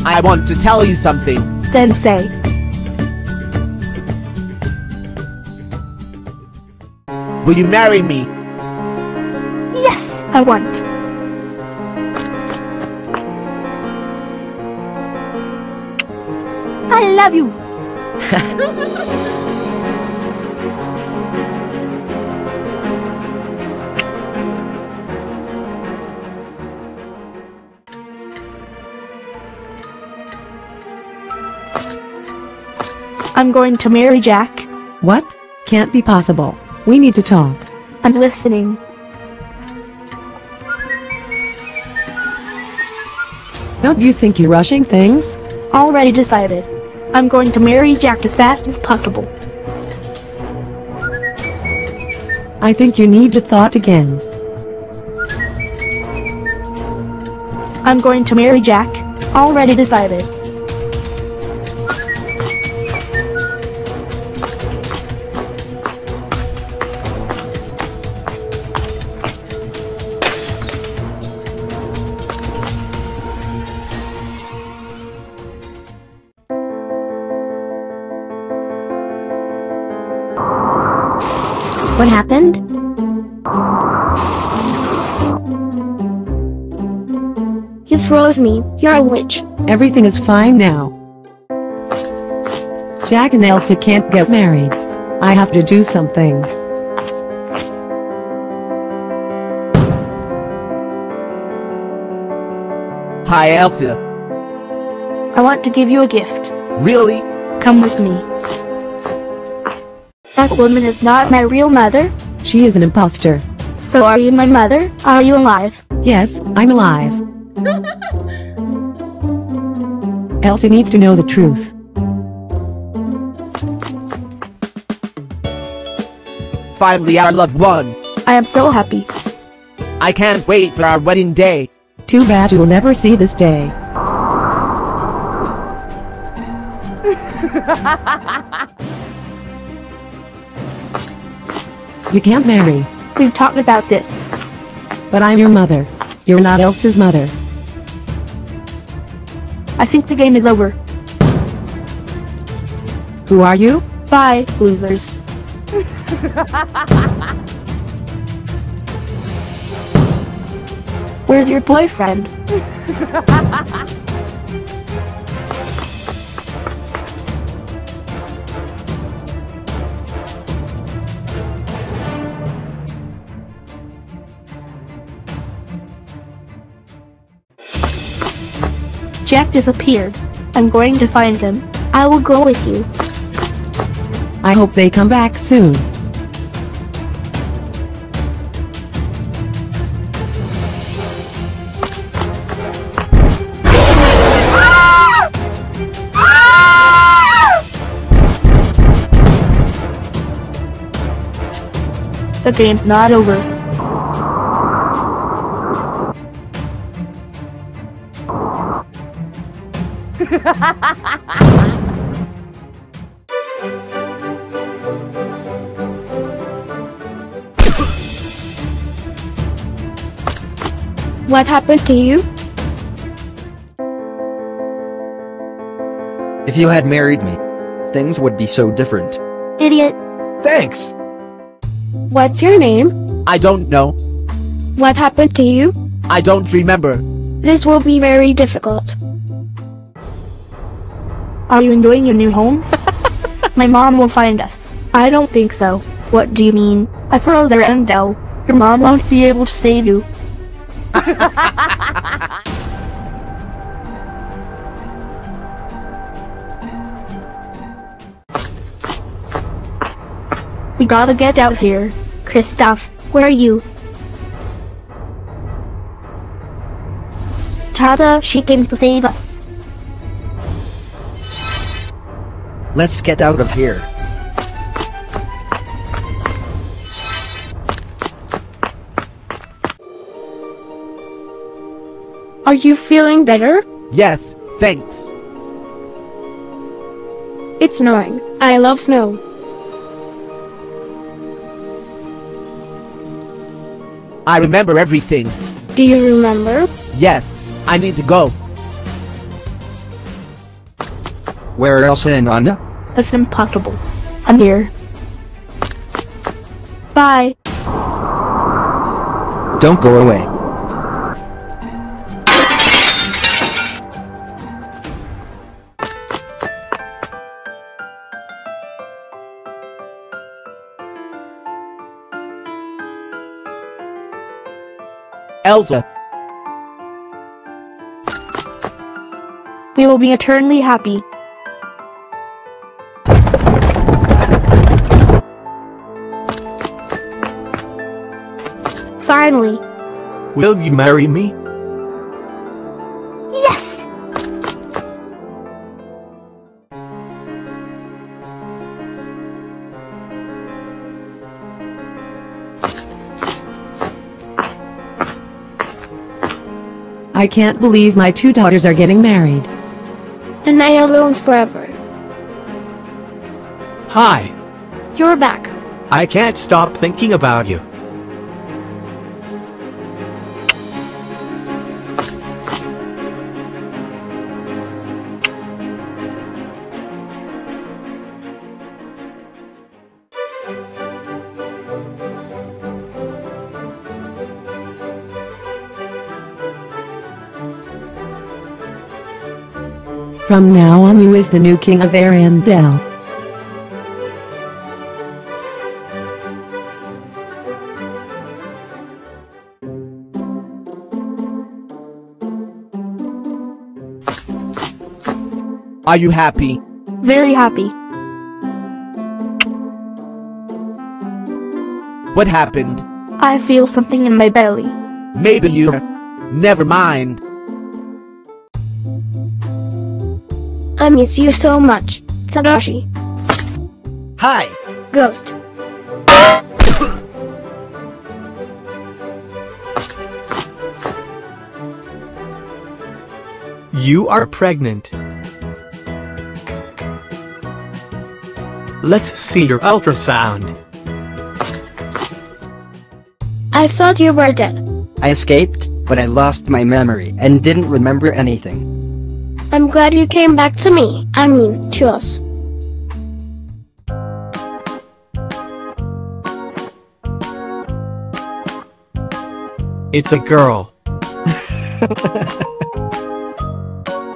I want to tell you something. Then say, Will you marry me? yes, I want. I love you. I'm going to marry Jack. What? Can't be possible. We need to talk. I'm listening. Don't you think you're rushing things? Already decided. I'm going to marry Jack as fast as possible. I think you need to thought again. I'm going to marry Jack. Already decided. You froze me. You're a witch. Everything is fine now. Jack and Elsa can't get married. I have to do something. Hi, Elsa. I want to give you a gift. Really? Come with me. That woman is not my real mother. She is an imposter. So are you my mother? Are you alive? Yes, I'm alive. Elsa needs to know the truth. Finally, our loved one. I am so happy. I can't wait for our wedding day. Too bad you'll never see this day. You can't marry, We've talked about this. but I'm your mother. You're not Elsa's mother. I think the game is over. Who are you? Bye, losers. Where's your boyfriend? Jack disappeared. I'm going to find him. I will go with you. I hope they come back soon. The game's not over. What happened to you? If you had married me, things would be so different. Idiot. Thanks. What's your name? I don't know. What happened to you? I don't remember. This will be very difficult. Are you enjoying your new home? My mom will find us. I don't think so. What do you mean? I froze Arendelle. Your mom won't be able to save you. we gotta get out here. Kristoff, where are you? Tada, she came to save us. Let's get out of here. Are you feeling better? Yes, thanks. It's snowing. I love snow. I remember everything. Do you remember? Yes, I need to go. Where else and Anna? That's impossible. I'm here. Bye. Don't go away. Elsa, We will be eternally happy. Finally. Will you marry me? Yes! I can't believe my two daughters are getting married. And I alone forever. Hi. You're back. I can't stop thinking about you. From now on you is the new king of Arendelle. are you happy? Very happy. What happened? I feel something in my belly. Maybe you... Never mind. I miss you so much. Satoshi. Hi. Ghost. You are pregnant. Let's see your ultrasound. I thought you were dead. I escaped, but I lost my memory and didn't remember anything. I'm glad you came back to me. I mean, to us. It's a girl.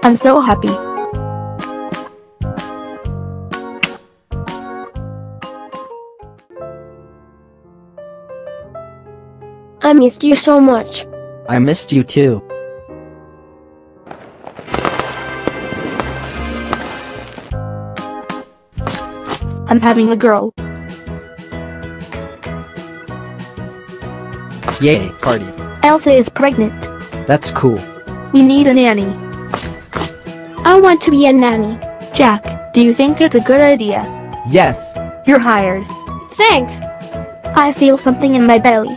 I'm so happy. I missed you so much. I missed you too. I'm having a girl. Yay, party. Elsa is pregnant. That's cool. We need a nanny. I want to be a nanny. Jack, do you think it's a good idea? Yes. You're hired. Thanks. I feel something in my belly.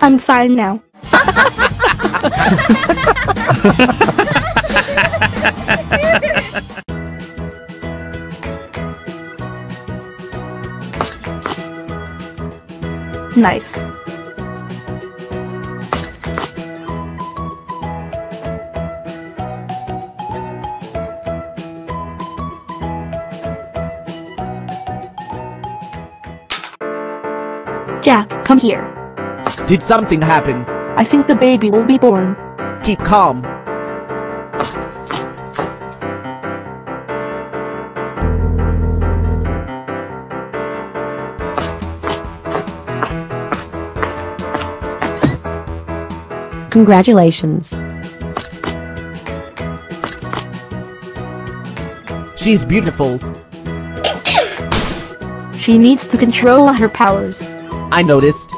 I'm fine now. nice. Jack, come here. Did something happen? I think the baby will be born. Keep calm. Congratulations. She's beautiful. She needs to control her powers. I noticed.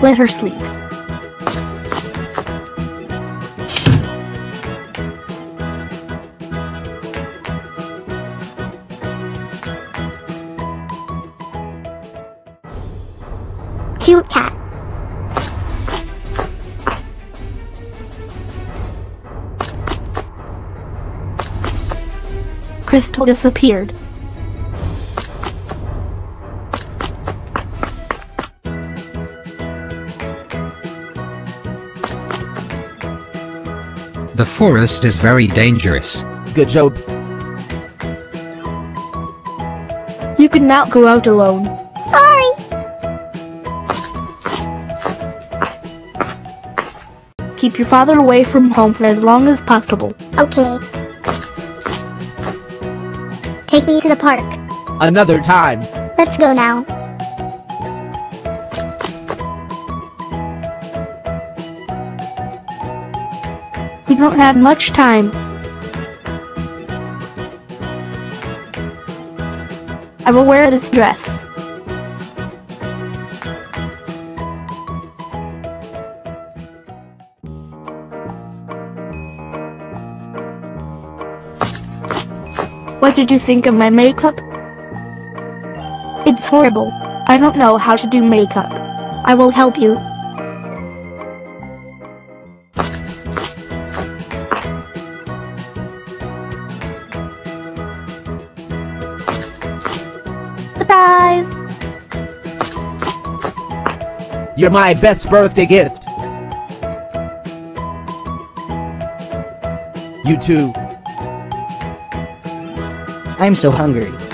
Let her sleep. Crystal disappeared. The forest is very dangerous. Good job. You can now go out alone. Sorry. Keep your father away from home for as long as possible. Okay. Take me to the park. Another time. Let's go now. We don't have much time. I will wear this dress. Did you think of my makeup? It's horrible. I don't know how to do makeup. I will help you. Surprise! You're my best birthday gift. You too. I'm so hungry.